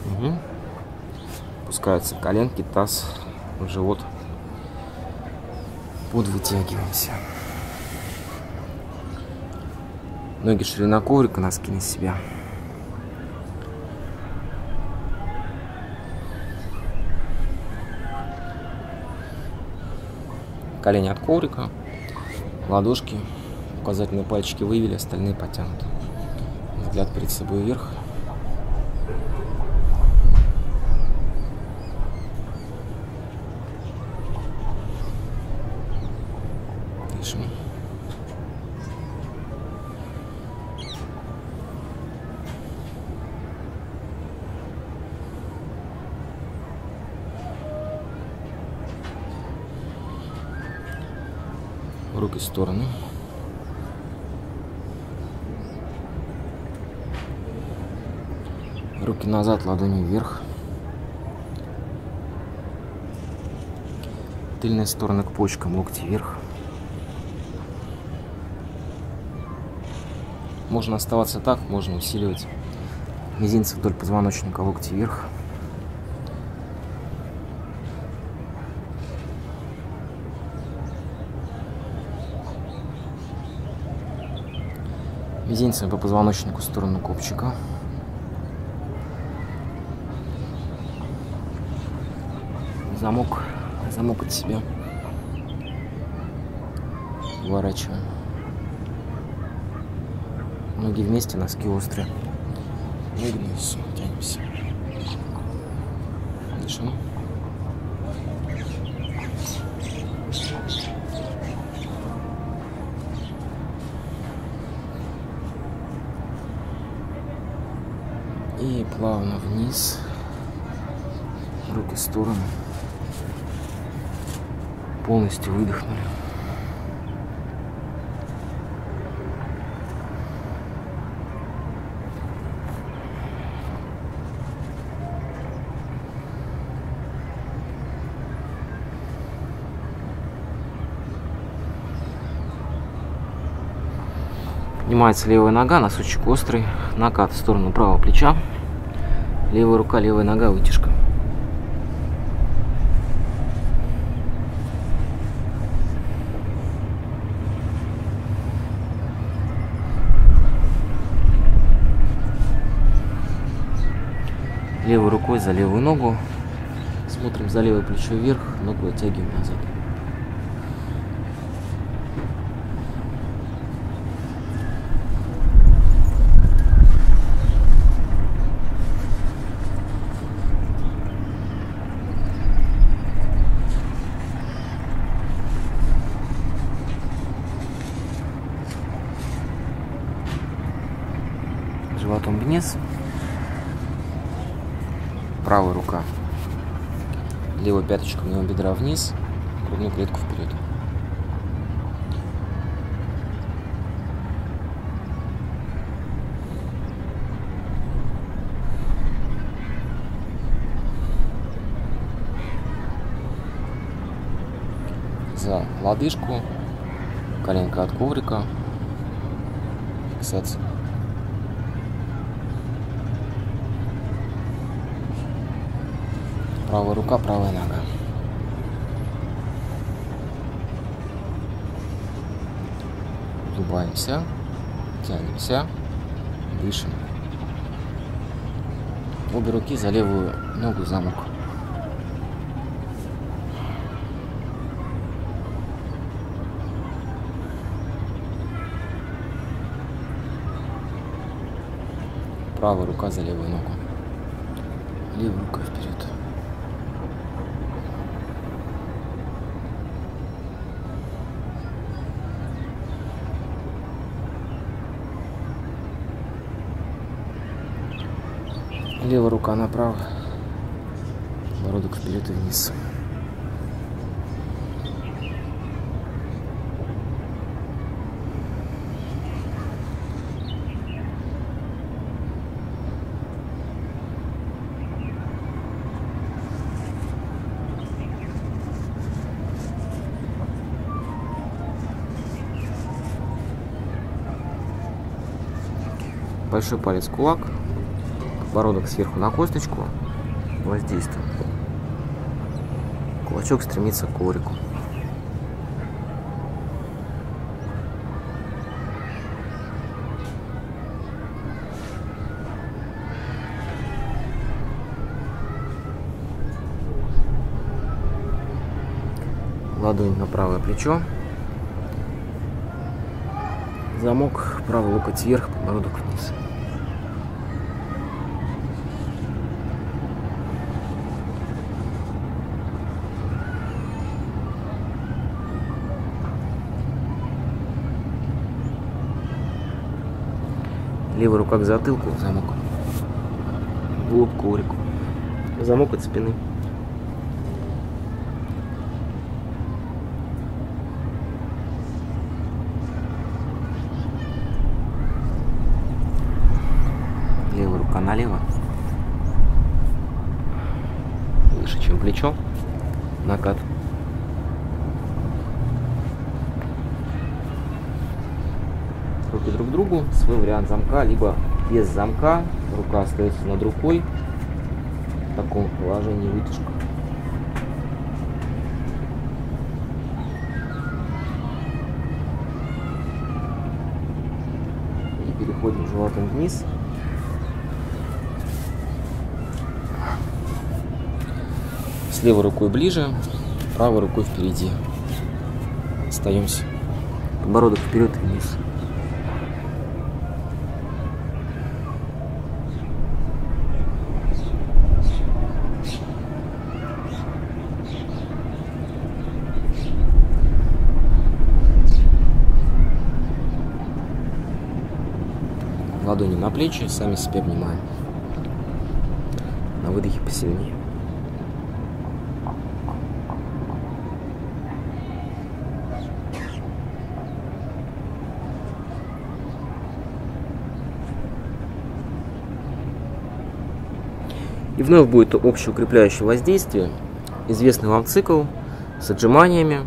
B: Угу. Пускаются коленки, таз, живот. Подвытягиваемся. Ноги ширина коврика, носки на себя. Колени от коврика, ладошки, указательные пальчики вывели, остальные потянуты. Взгляд перед собой вверх. Дышим. В стороны. Руки назад, ладони вверх. Тыльная сторона к почкам, локти вверх. Можно оставаться так, можно усиливать. Мизинцы вдоль позвоночника, локти вверх. Мизинцами по позвоночнику в сторону копчика. Замок, замок от себя. Выворачиваем. Ноги вместе, носки острые. Выгнулись, тянемся. Дышим. И плавно вниз. Руки в сторону. Полностью выдохнули. Поднимается левая нога, носочек острый, накат в сторону правого плеча. Левая рука, левая нога, вытяжка. Левой рукой за левую ногу. Смотрим за левое плечо вверх, ногу вытягиваем назад. животом вниз. Правая рука. Левая пяточка моего бедра вниз. Грудную клетку вперед. За лодыжку. Коленка от коврика. Фиксация. Правая рука, правая нога. Улыбаемся, тянемся, дышим. Обе руки за левую ногу замок. Правая рука за левую ногу. Левая рука вперед. Левая рука направо. Бородок вперед и вниз. Большой палец кулак, подбородок сверху на косточку, воздействие. Кулачок стремится к корику. Ладонь на правое плечо. Замок, правый локоть вверх, подбородок вниз. Левая рука к затылку, замок. В лоб коврику. Замок от спины. Левая рука налево. Выше, чем плечо. Накат. руки друг к другу, свой вариант замка, либо без замка, рука остается над рукой, в таком положении вытяжка. И переходим животом вниз. С левой рукой ближе, правой рукой впереди. Остаемся. Подбородок вперед и вниз. ладони на плечи, сами себя обнимаем. На выдохе посильнее. И вновь будет общеукрепляющее воздействие. Известный вам цикл с отжиманиями,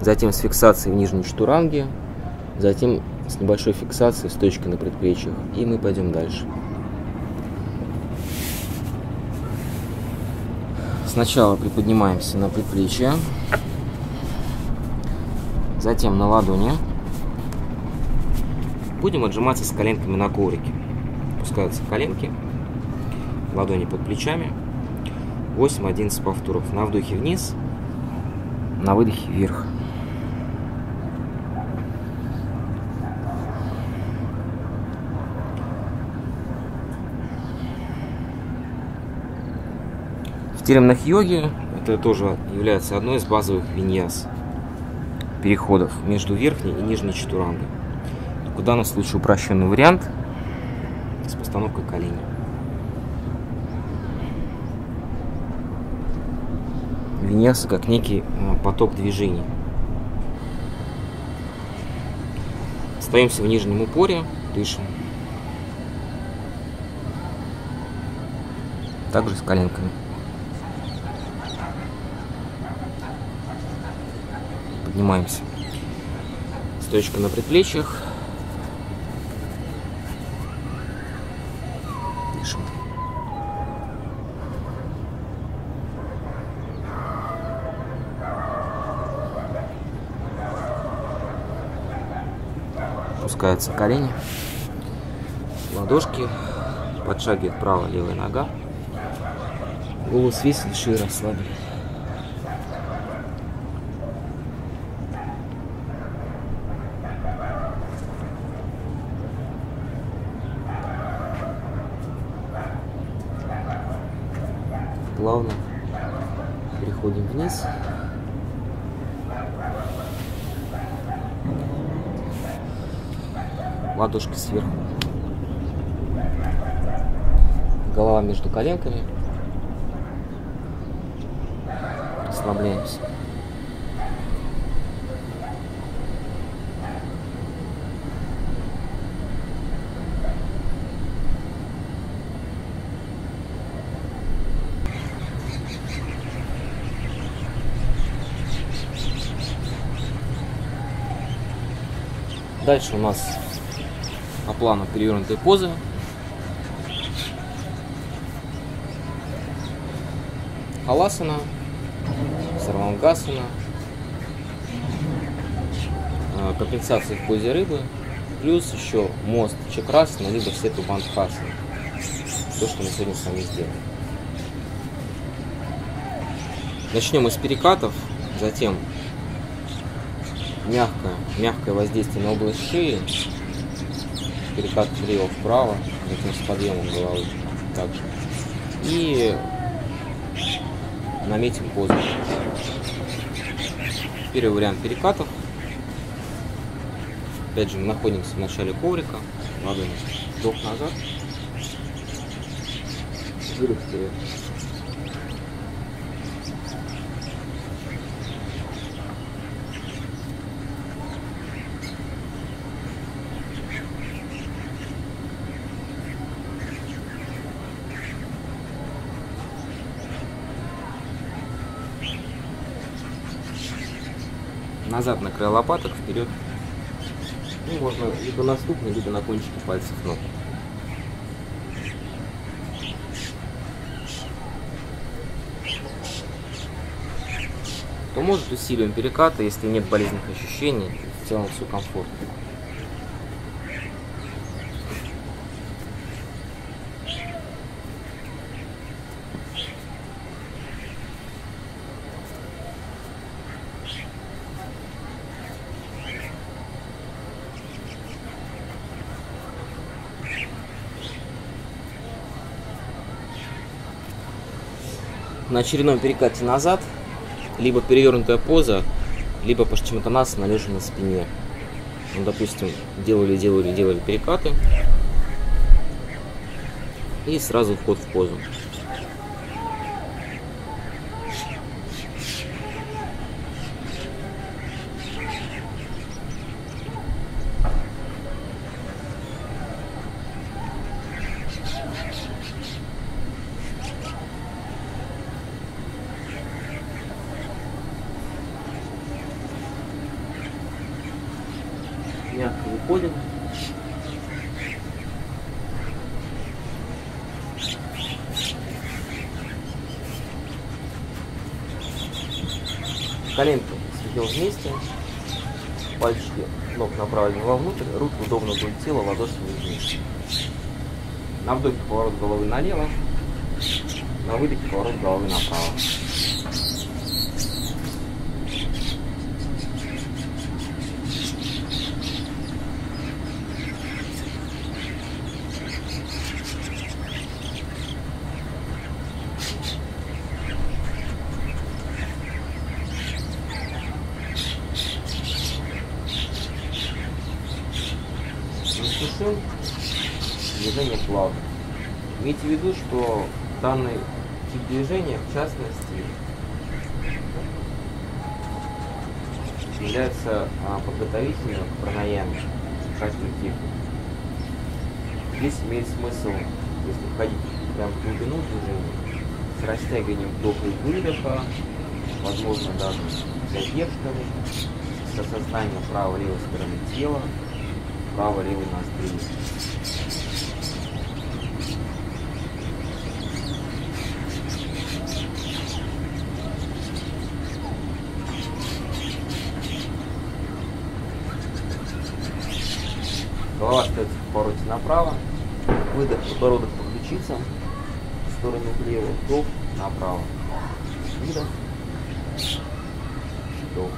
B: затем с фиксацией в нижней чатуранге, затем с небольшой фиксацией с точкой на предплечьях. И мы пойдем дальше. Сначала приподнимаемся на предплечье, затем на ладони. Будем отжиматься с коленками на коврике. Опускаются коленки, ладони под плечами. 8-11 повторов. На вдохе вниз, на выдохе вверх. Теремных йоги это тоже является одной из базовых виньяс переходов между верхней и нижней чатурангой. В данном случае упрощенный вариант с постановкой колени. Виньяса как некий э, поток движений. Остаемся в нижнем упоре, дышим. Также с коленками. Поднимаемся. Стоечка на предплечьях. Дышим. Опускаются колени, ладошки Подшагивает правая, левая нога. Голову свесили, шею расслабили. Плавно переходим вниз. Ладошки сверху. Голова между коленками. Расслабляемся. Дальше у нас по плану перевернутые позы. Халасана, Сарвангасана, э, компенсация в позе рыбы, плюс еще мост Чакрасана, либо сету Бандхасана. То, что мы сегодня с вами сделали. Начнем из перекатов, затем мягкое, мягкое воздействие на область шеи, перекат влево вправо, затем с подъемом головы также. И наметим позу. Первый вариант перекатов. Опять же, мы находимся в начале коврика, ладони вдох назад, выдох вперед. Назад на край лопаток, вперед. Ну, можно либо на ступни, либо на кончике пальцев ног. То может усилием переката, если нет болезненных ощущений, в целом все комфортно. На очередном перекате назад, либо перевернутая поза, либо почему-то нас лежа на спине. Ну, допустим, делали, делали, делали перекаты. И сразу вход в позу. мягко выходим. Коленки сведем вместе, пальчики ног направлены вовнутрь, руки удобно вдоль тела, ладошки вниз. На вдохе поворот головы налево, на выдохе поворот головы направо. спешим, движение плавно. Имейте в виду, что данный движения, в частности, является а, подготовительным к пранаяме, технике. Здесь имеет смысл, если входить прямо в глубину движения, с растягиванием вдоха и выдоха, возможно даже задержками, с осознанием правой-левой стороны тела, правой-левой ноздри. Голова остается в повороте направо. Выдох, подбородок по ключицам в сторону влево, вдох, направо. Выдох. Вдох.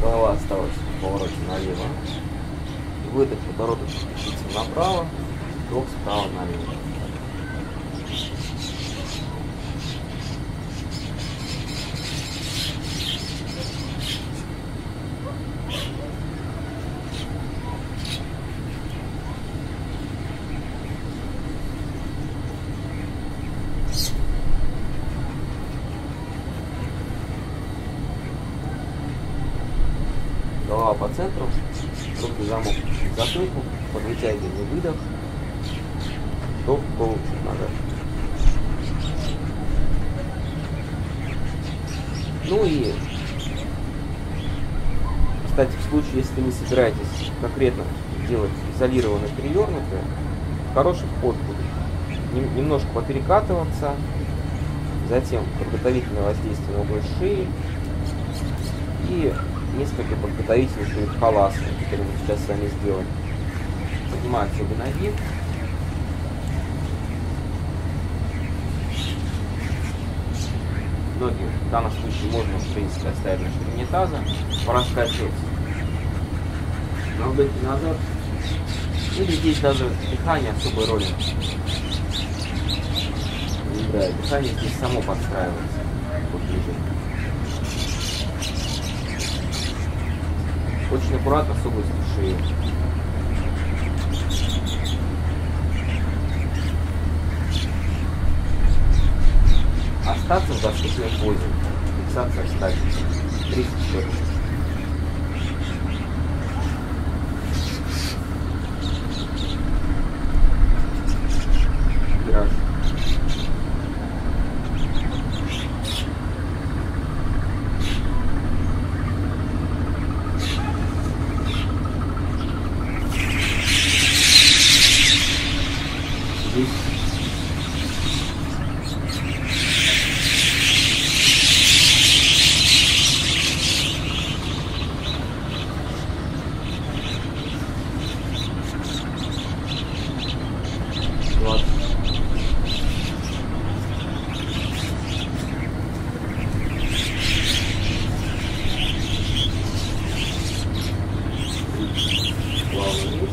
B: Голова осталась в повороте налево. Выдох, подбородок сместится направо, вдох справа налево. Голова по центру, руки замок к затылку, под вытягивание выдох, вдох, голову чуть назад. Ну и, кстати, в случае, если не собираетесь конкретно делать изолированно перевернутое, хороший вход будет нем- немножко поперекатываться, затем подготовительное воздействие на область шеи и несколько подготовительных перед халасом, которые мы сейчас с вами сделаем. Поднимаются обе ноги. Ноги в данном случае можно, в принципе, оставить на ширине таза, пораскачиваться. На вдохе назад. Или здесь даже дыхание особой роли играет. Дыхание здесь само подстраивается под движение. Очень аккуратно с области шеи. Остаться в доступной позе. Фиксация статики. 30 счетов. И раз. Здесь двадцать. Плавно вниз.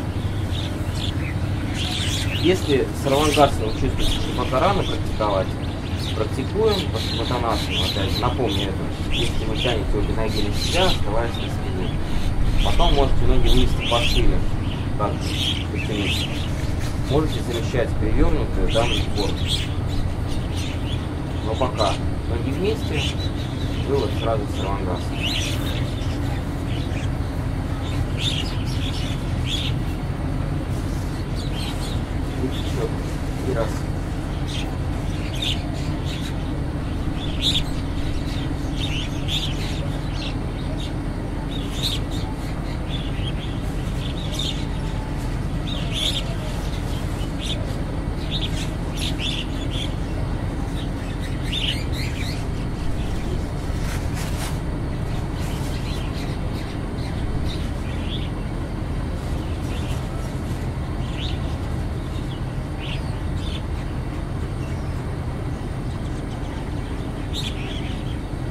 B: Если с равангарсом вы чувствуете, что пока рано практиковать, практикуем ватанасану, опять же, напомню это. Если вы тянете обе ноги на себя, оставаясь на спине. Потом можете ноги вынести пошире, так, потянуть. Можете замещать перевернутую данную форму. Но пока ноги вместе, вывод сразу с равангарсом. Еще и раз.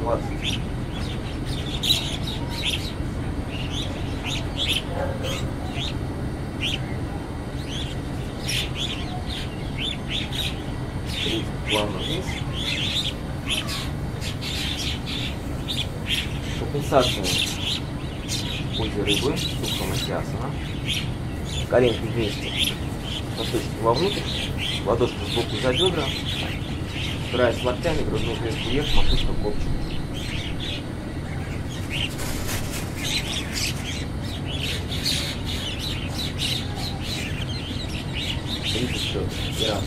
B: Двадцать. Тридцать. Плавно вниз. Компенсация в позе рыбы, сухоматиасана. Коленки вместе. Носочки вовнутрь. Ладошки сбоку за бедра. Упираясь локтями, грудную клетку вверх, макушка к копчику. Тридцать счет. И раз.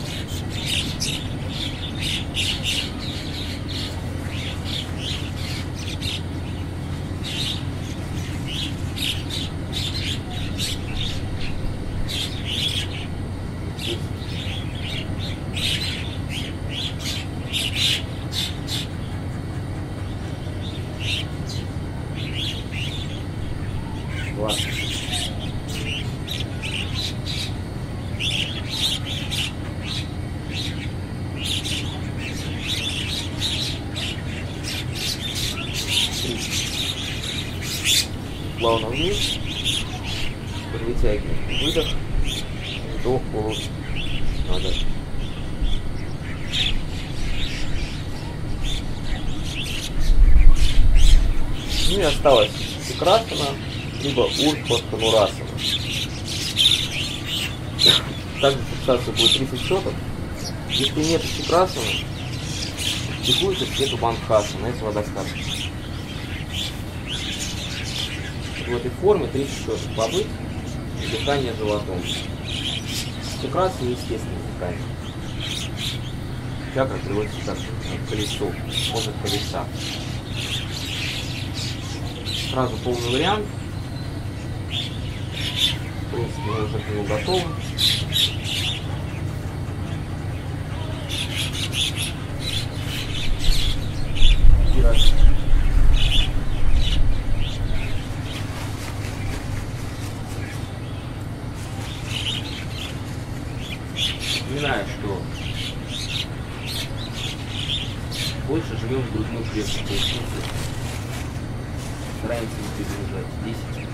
A: плавно вниз. Вытягиваем. Выдох. Вдох, поворот. Назад. Ну и осталось Сукрасана, либо Урдхвастханурасана. Также фиксация будет 30 счетов. Если нет Сукрасана, Диктуется цвету Бандхаса, на это вода скажет. В этой форме 30 счетов побыть, дыхание животом. Прекрасно естественное дыхание. Чакра приводится как к колесу, может колеса. Сразу полный вариант. В принципе, мы уже к нему готовы. Раз. Напоминаю, что больше живем в грудной клетке, стараемся не перегружать. 10.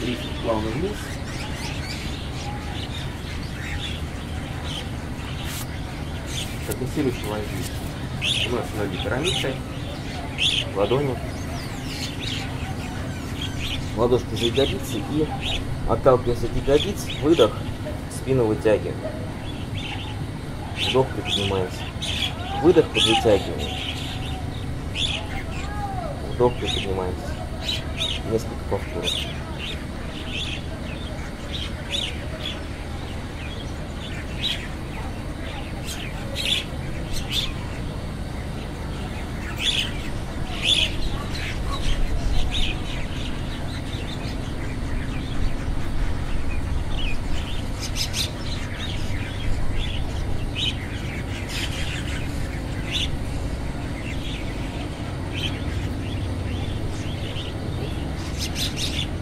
A: Тридцать плавно вниз. Компенсирующий лонги. У нас ноги пирамидкой, ладони. Ладошки за ягодицы и отталкиваясь от ягодиц, выдох, спину вытягиваем. Вдох приподнимается. Выдох под вытягиванием. Вдох приподнимается. Несколько повторов.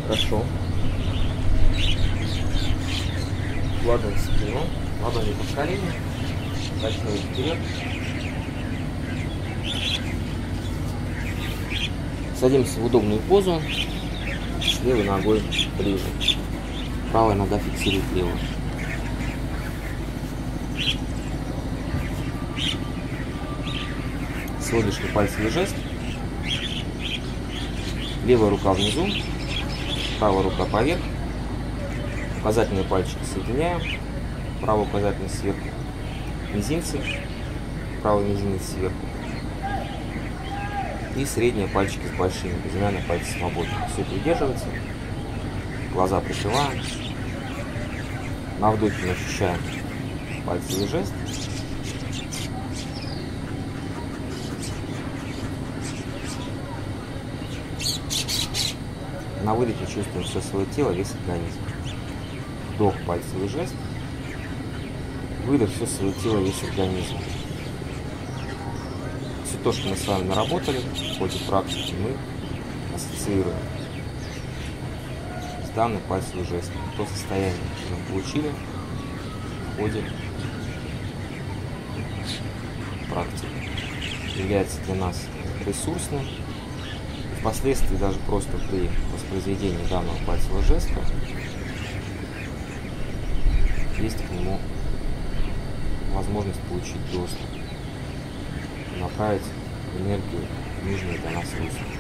A: Хорошо. Ладонь в спину, ладони под колени, качнули вперед. Садимся в удобную позу, с левой ногой ближе. Правая нога фиксирует левую. Сегодняшний пальцевый жест. Левая рука внизу, правая рука поверх, указательные пальчики соединяем, правый указательный сверху, мизинцы, правый мизинец сверху и средние пальчики с большими, безымянные пальцы свободны. Все это удерживается, глаза прикрываем, на вдохе мы ощущаем пальцевый жест, На выдохе чувствуем все свое тело, весь организм. Вдох, пальцевый жест. Выдох, все свое тело, весь организм. То, что мы с вами наработали в ходе практики, мы ассоциируем с данным пальцевый жест. То состояние, которое мы получили в ходе практики, является для нас ресурсным впоследствии даже просто при воспроизведении данного пальцевого жеста есть к нему возможность получить доступ направить энергию в нужное для нас русло.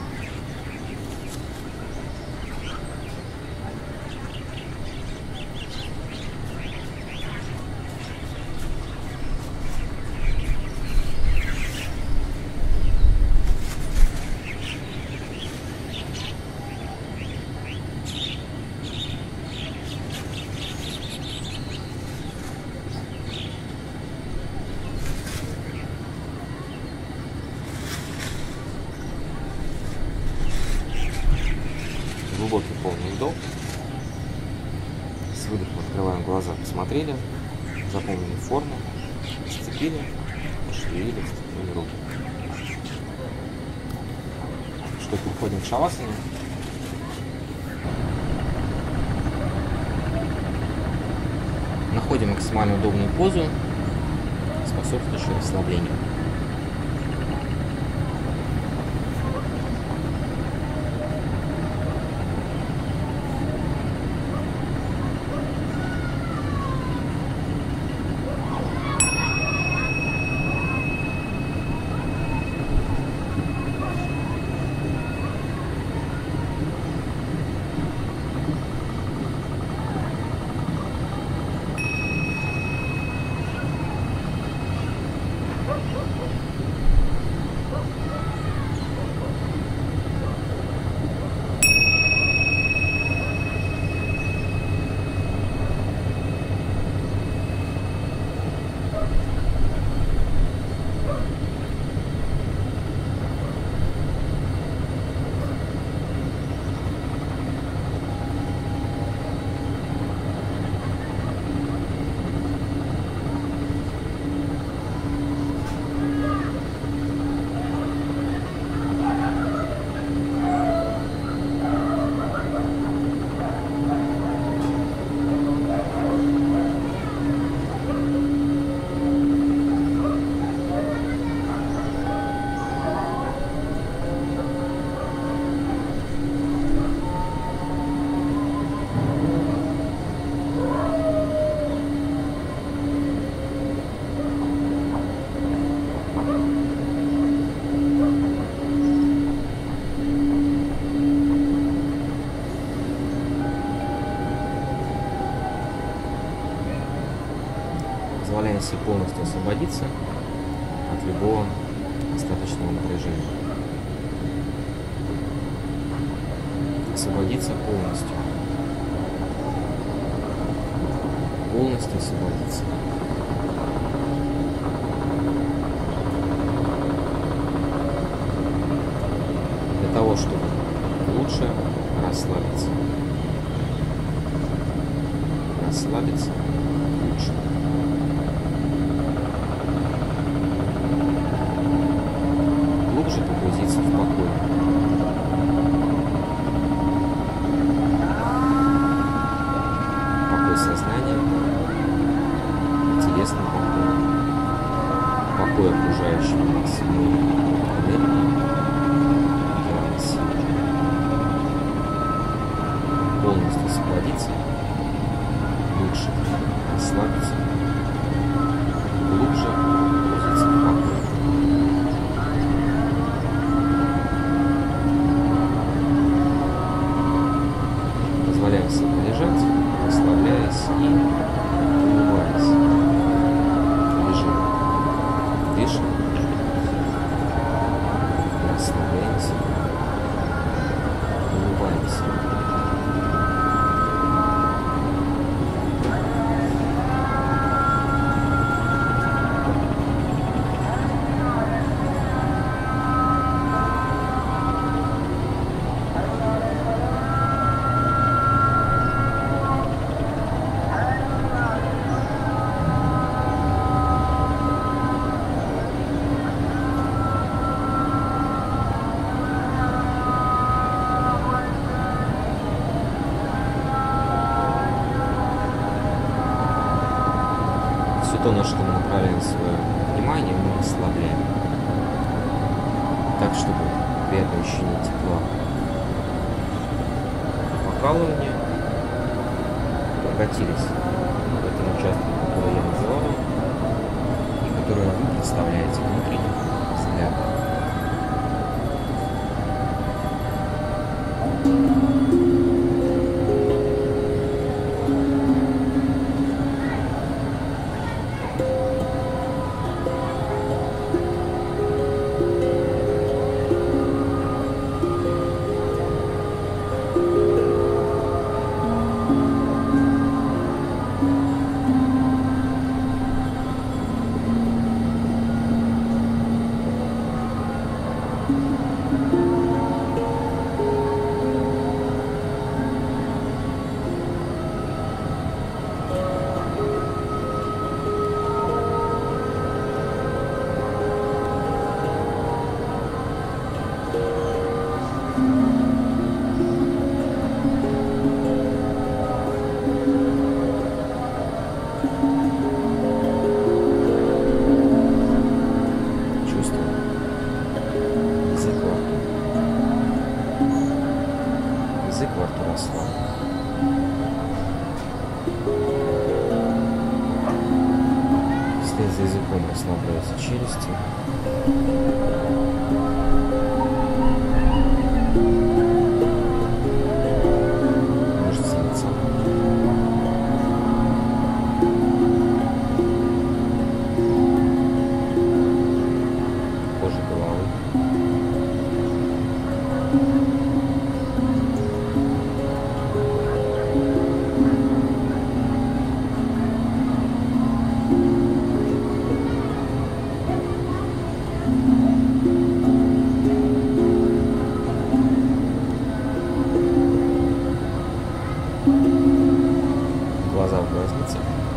A: uzun освободиться Глаза в глазницах.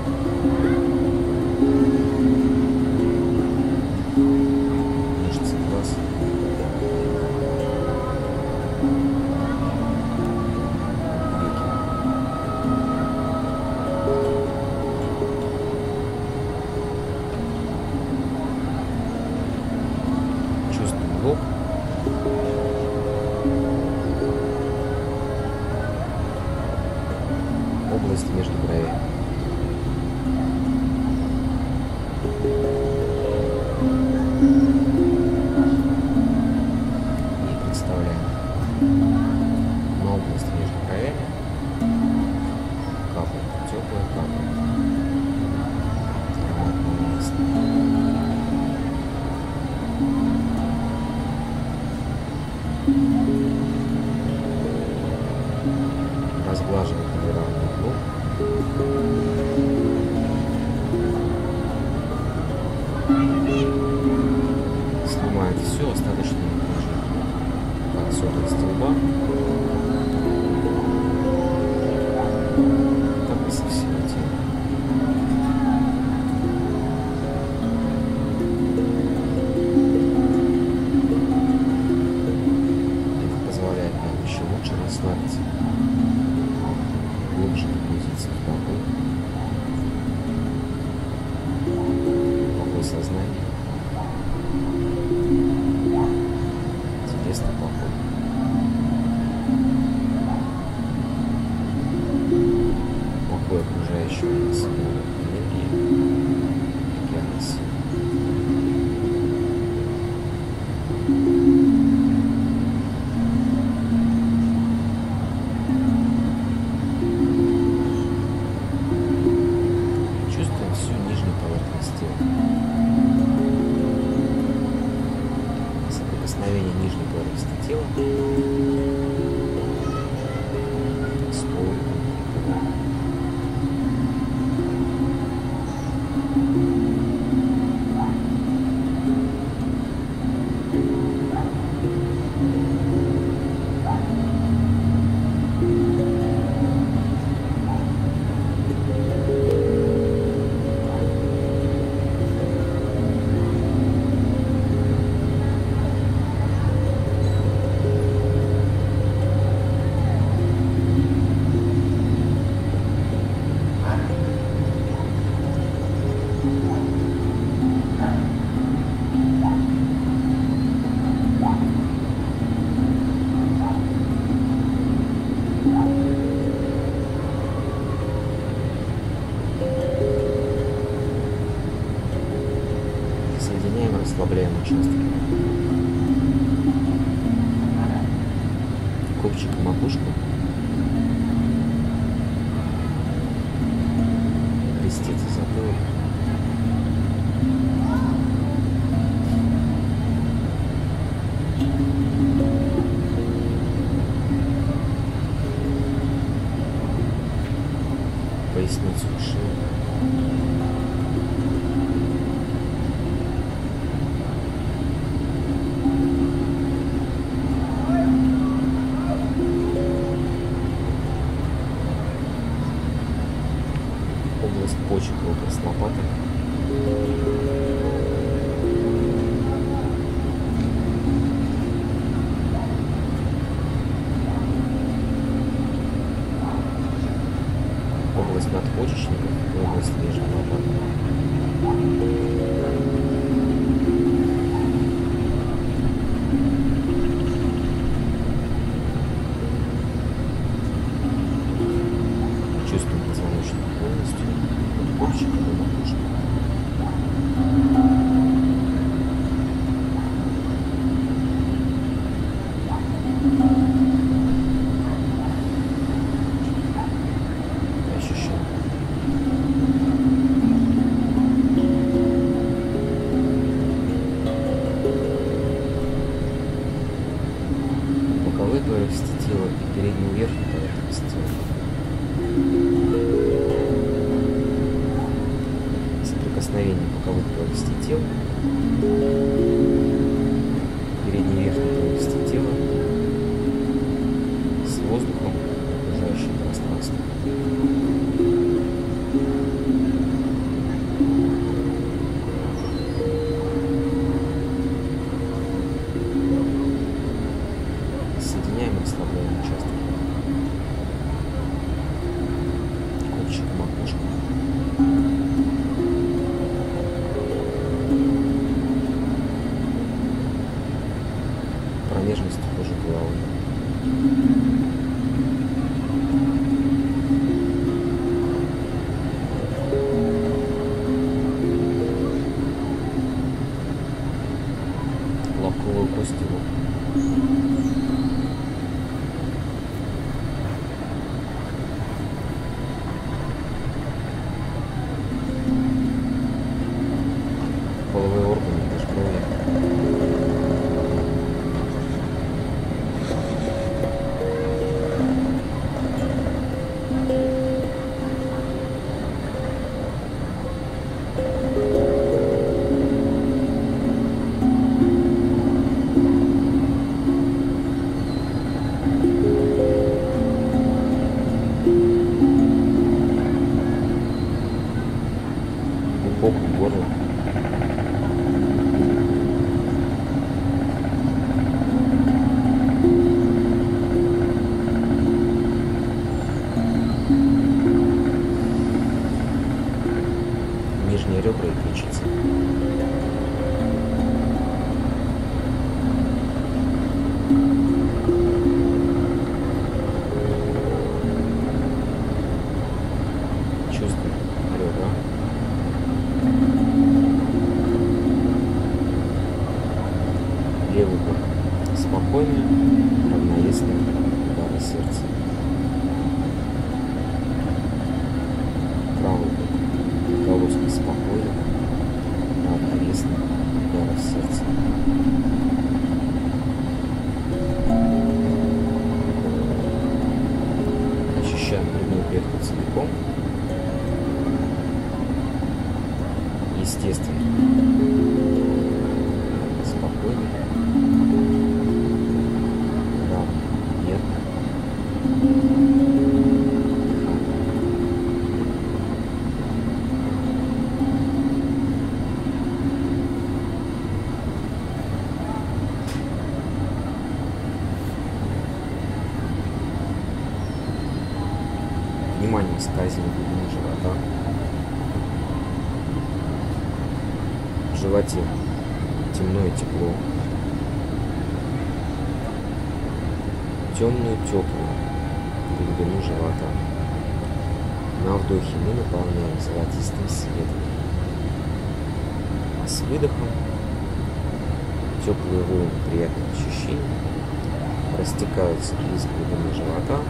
A: чувствую. Да? Левый бок спокойный, равновесный. Животе темно и тепло. Темную, теплую глубину живота. На вдохе мы наполняем золотистым светом. А с выдохом теплые волны приятных ощущений растекаются из глубины живота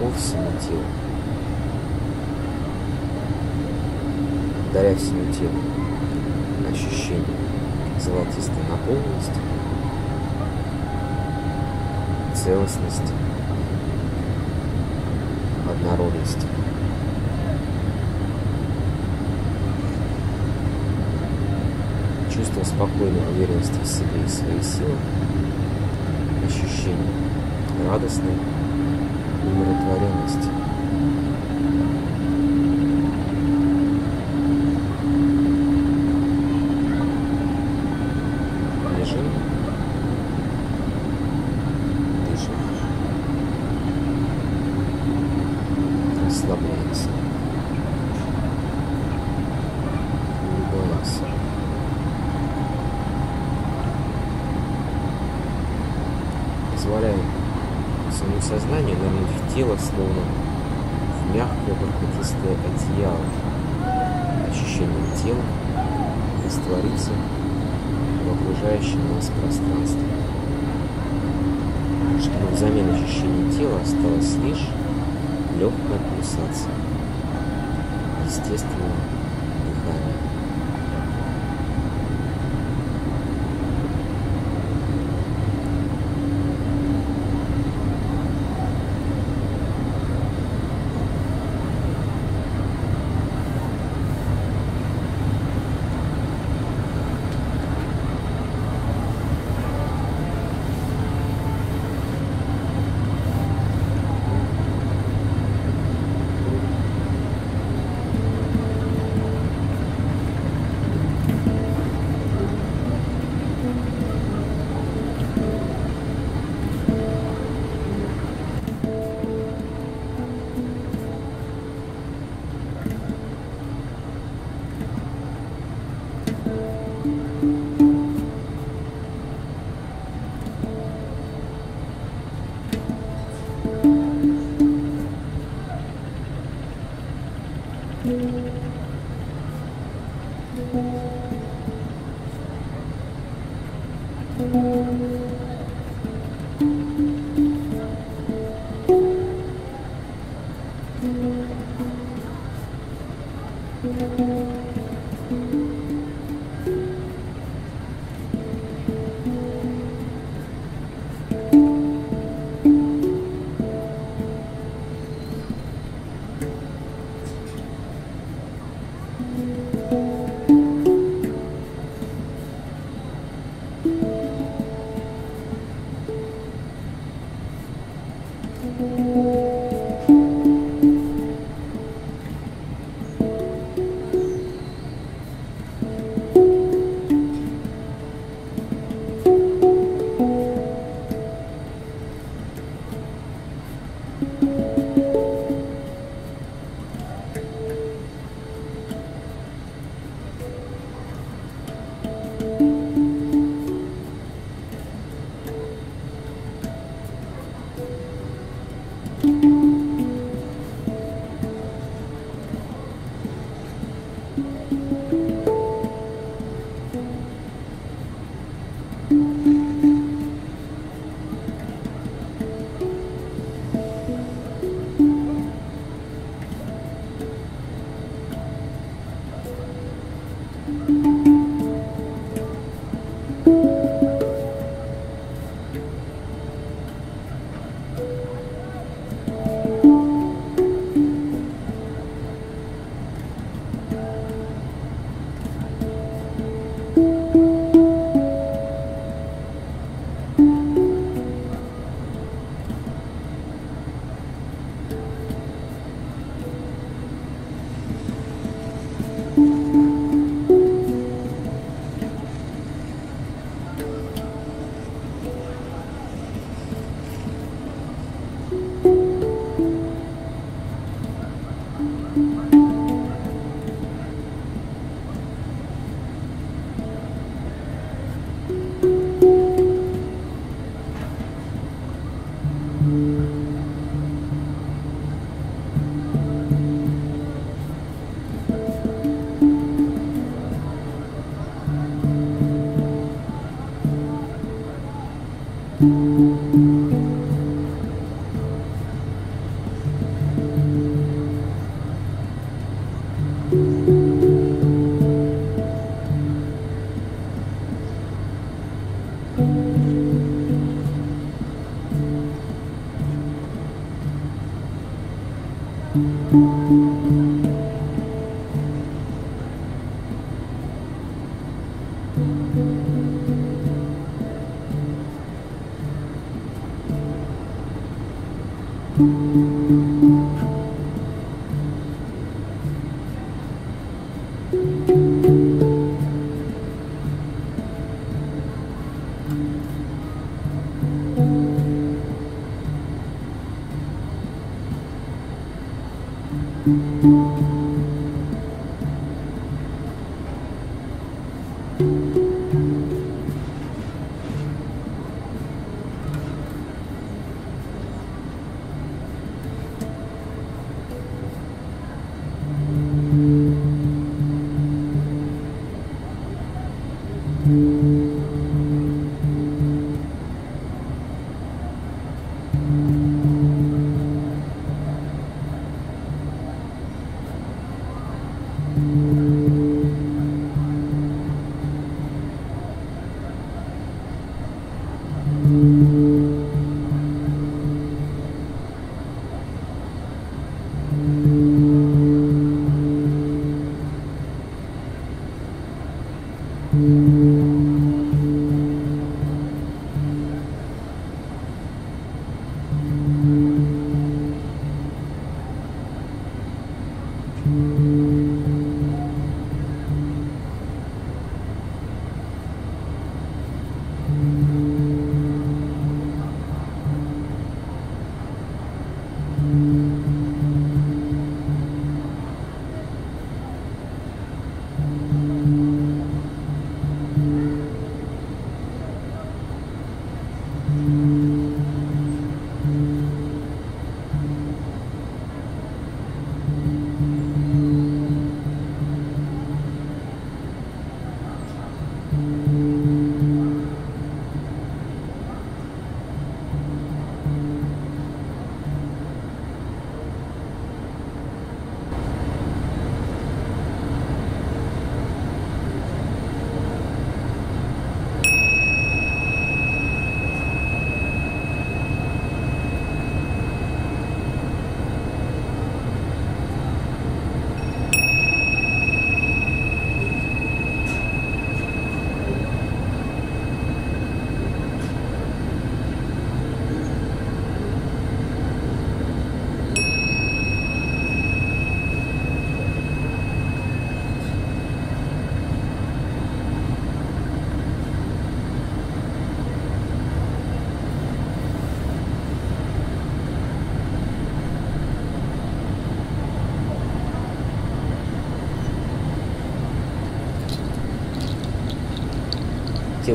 A: по всему телу. даря всему телу ощущение золотистой наполненности, целостности, однородности. Чувство спокойной уверенности в себе и своей силы, ощущение радостной умиротворенности.
B: just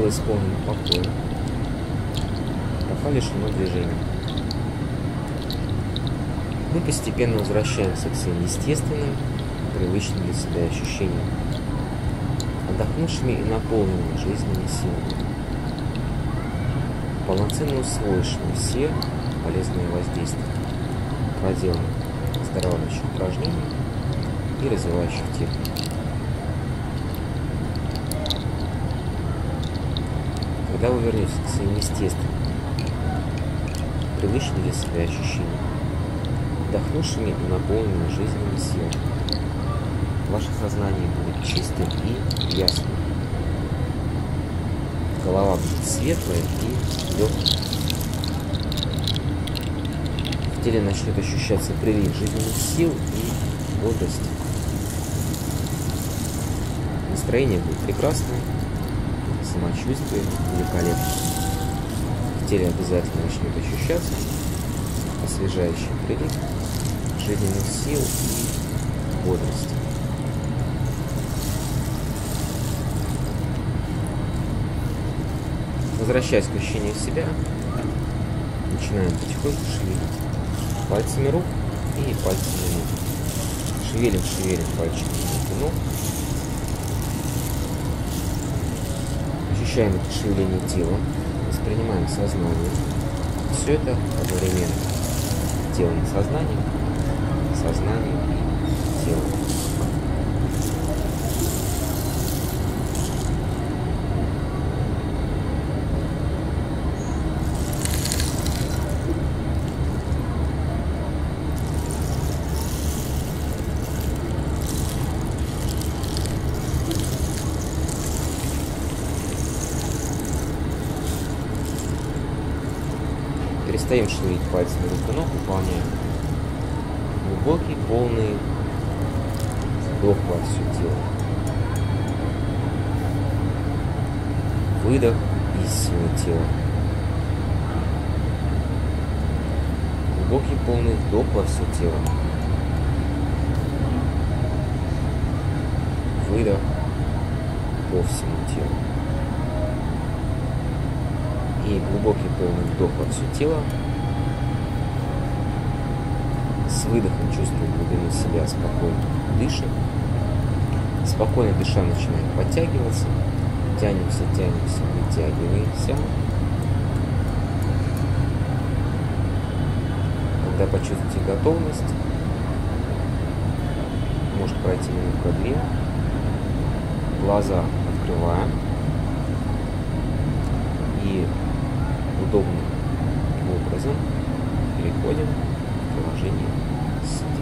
B: Тело исполнено покоя, пока лишено движения. Мы постепенно возвращаемся к своим естественным, привычным для себя ощущениям, отдохнувшими и наполненными жизненными силами, полноценно усвоившими все полезные воздействия, проделанных оздоравливающих упражнений и развивающих техник. Когда вы вернетесь к своим естественным, привычным для себя ощущениям, вдохнувшими и наполненными жизненными силами, ваше сознание будет чистым и ясным. Голова будет светлая и легкая. В теле начнет ощущаться прилив жизненных сил и бодрости. Настроение будет прекрасное, самочувствие великолепно. В теле обязательно начнет ощущаться освежающий прилив жизненных сил и бодрости. Возвращаясь к ощущению себя, начинаем потихоньку шевелить пальцами рук и пальцами ног. Шевелим, шевелим пальчиками ног ощущаем это шевеление тела, воспринимаем сознание. Все это одновременно. Тело и сознание, сознание и тело. Перестаем шевелить пальцами рук и ног, выполняем глубокий, полный вдох во все тело. Выдох из всего тела. Во все тело. Выдох по всему телу и глубокий полный вдох во все тело. С выдохом чувствуем глубину себя, спокойно дышим. Спокойно дыша начинаем подтягиваться. Тянемся, тянемся, вытягиваемся. Когда почувствуете готовность, может пройти минутка-две. Глаза открываем. И удобным образом переходим в приложение «Сидя».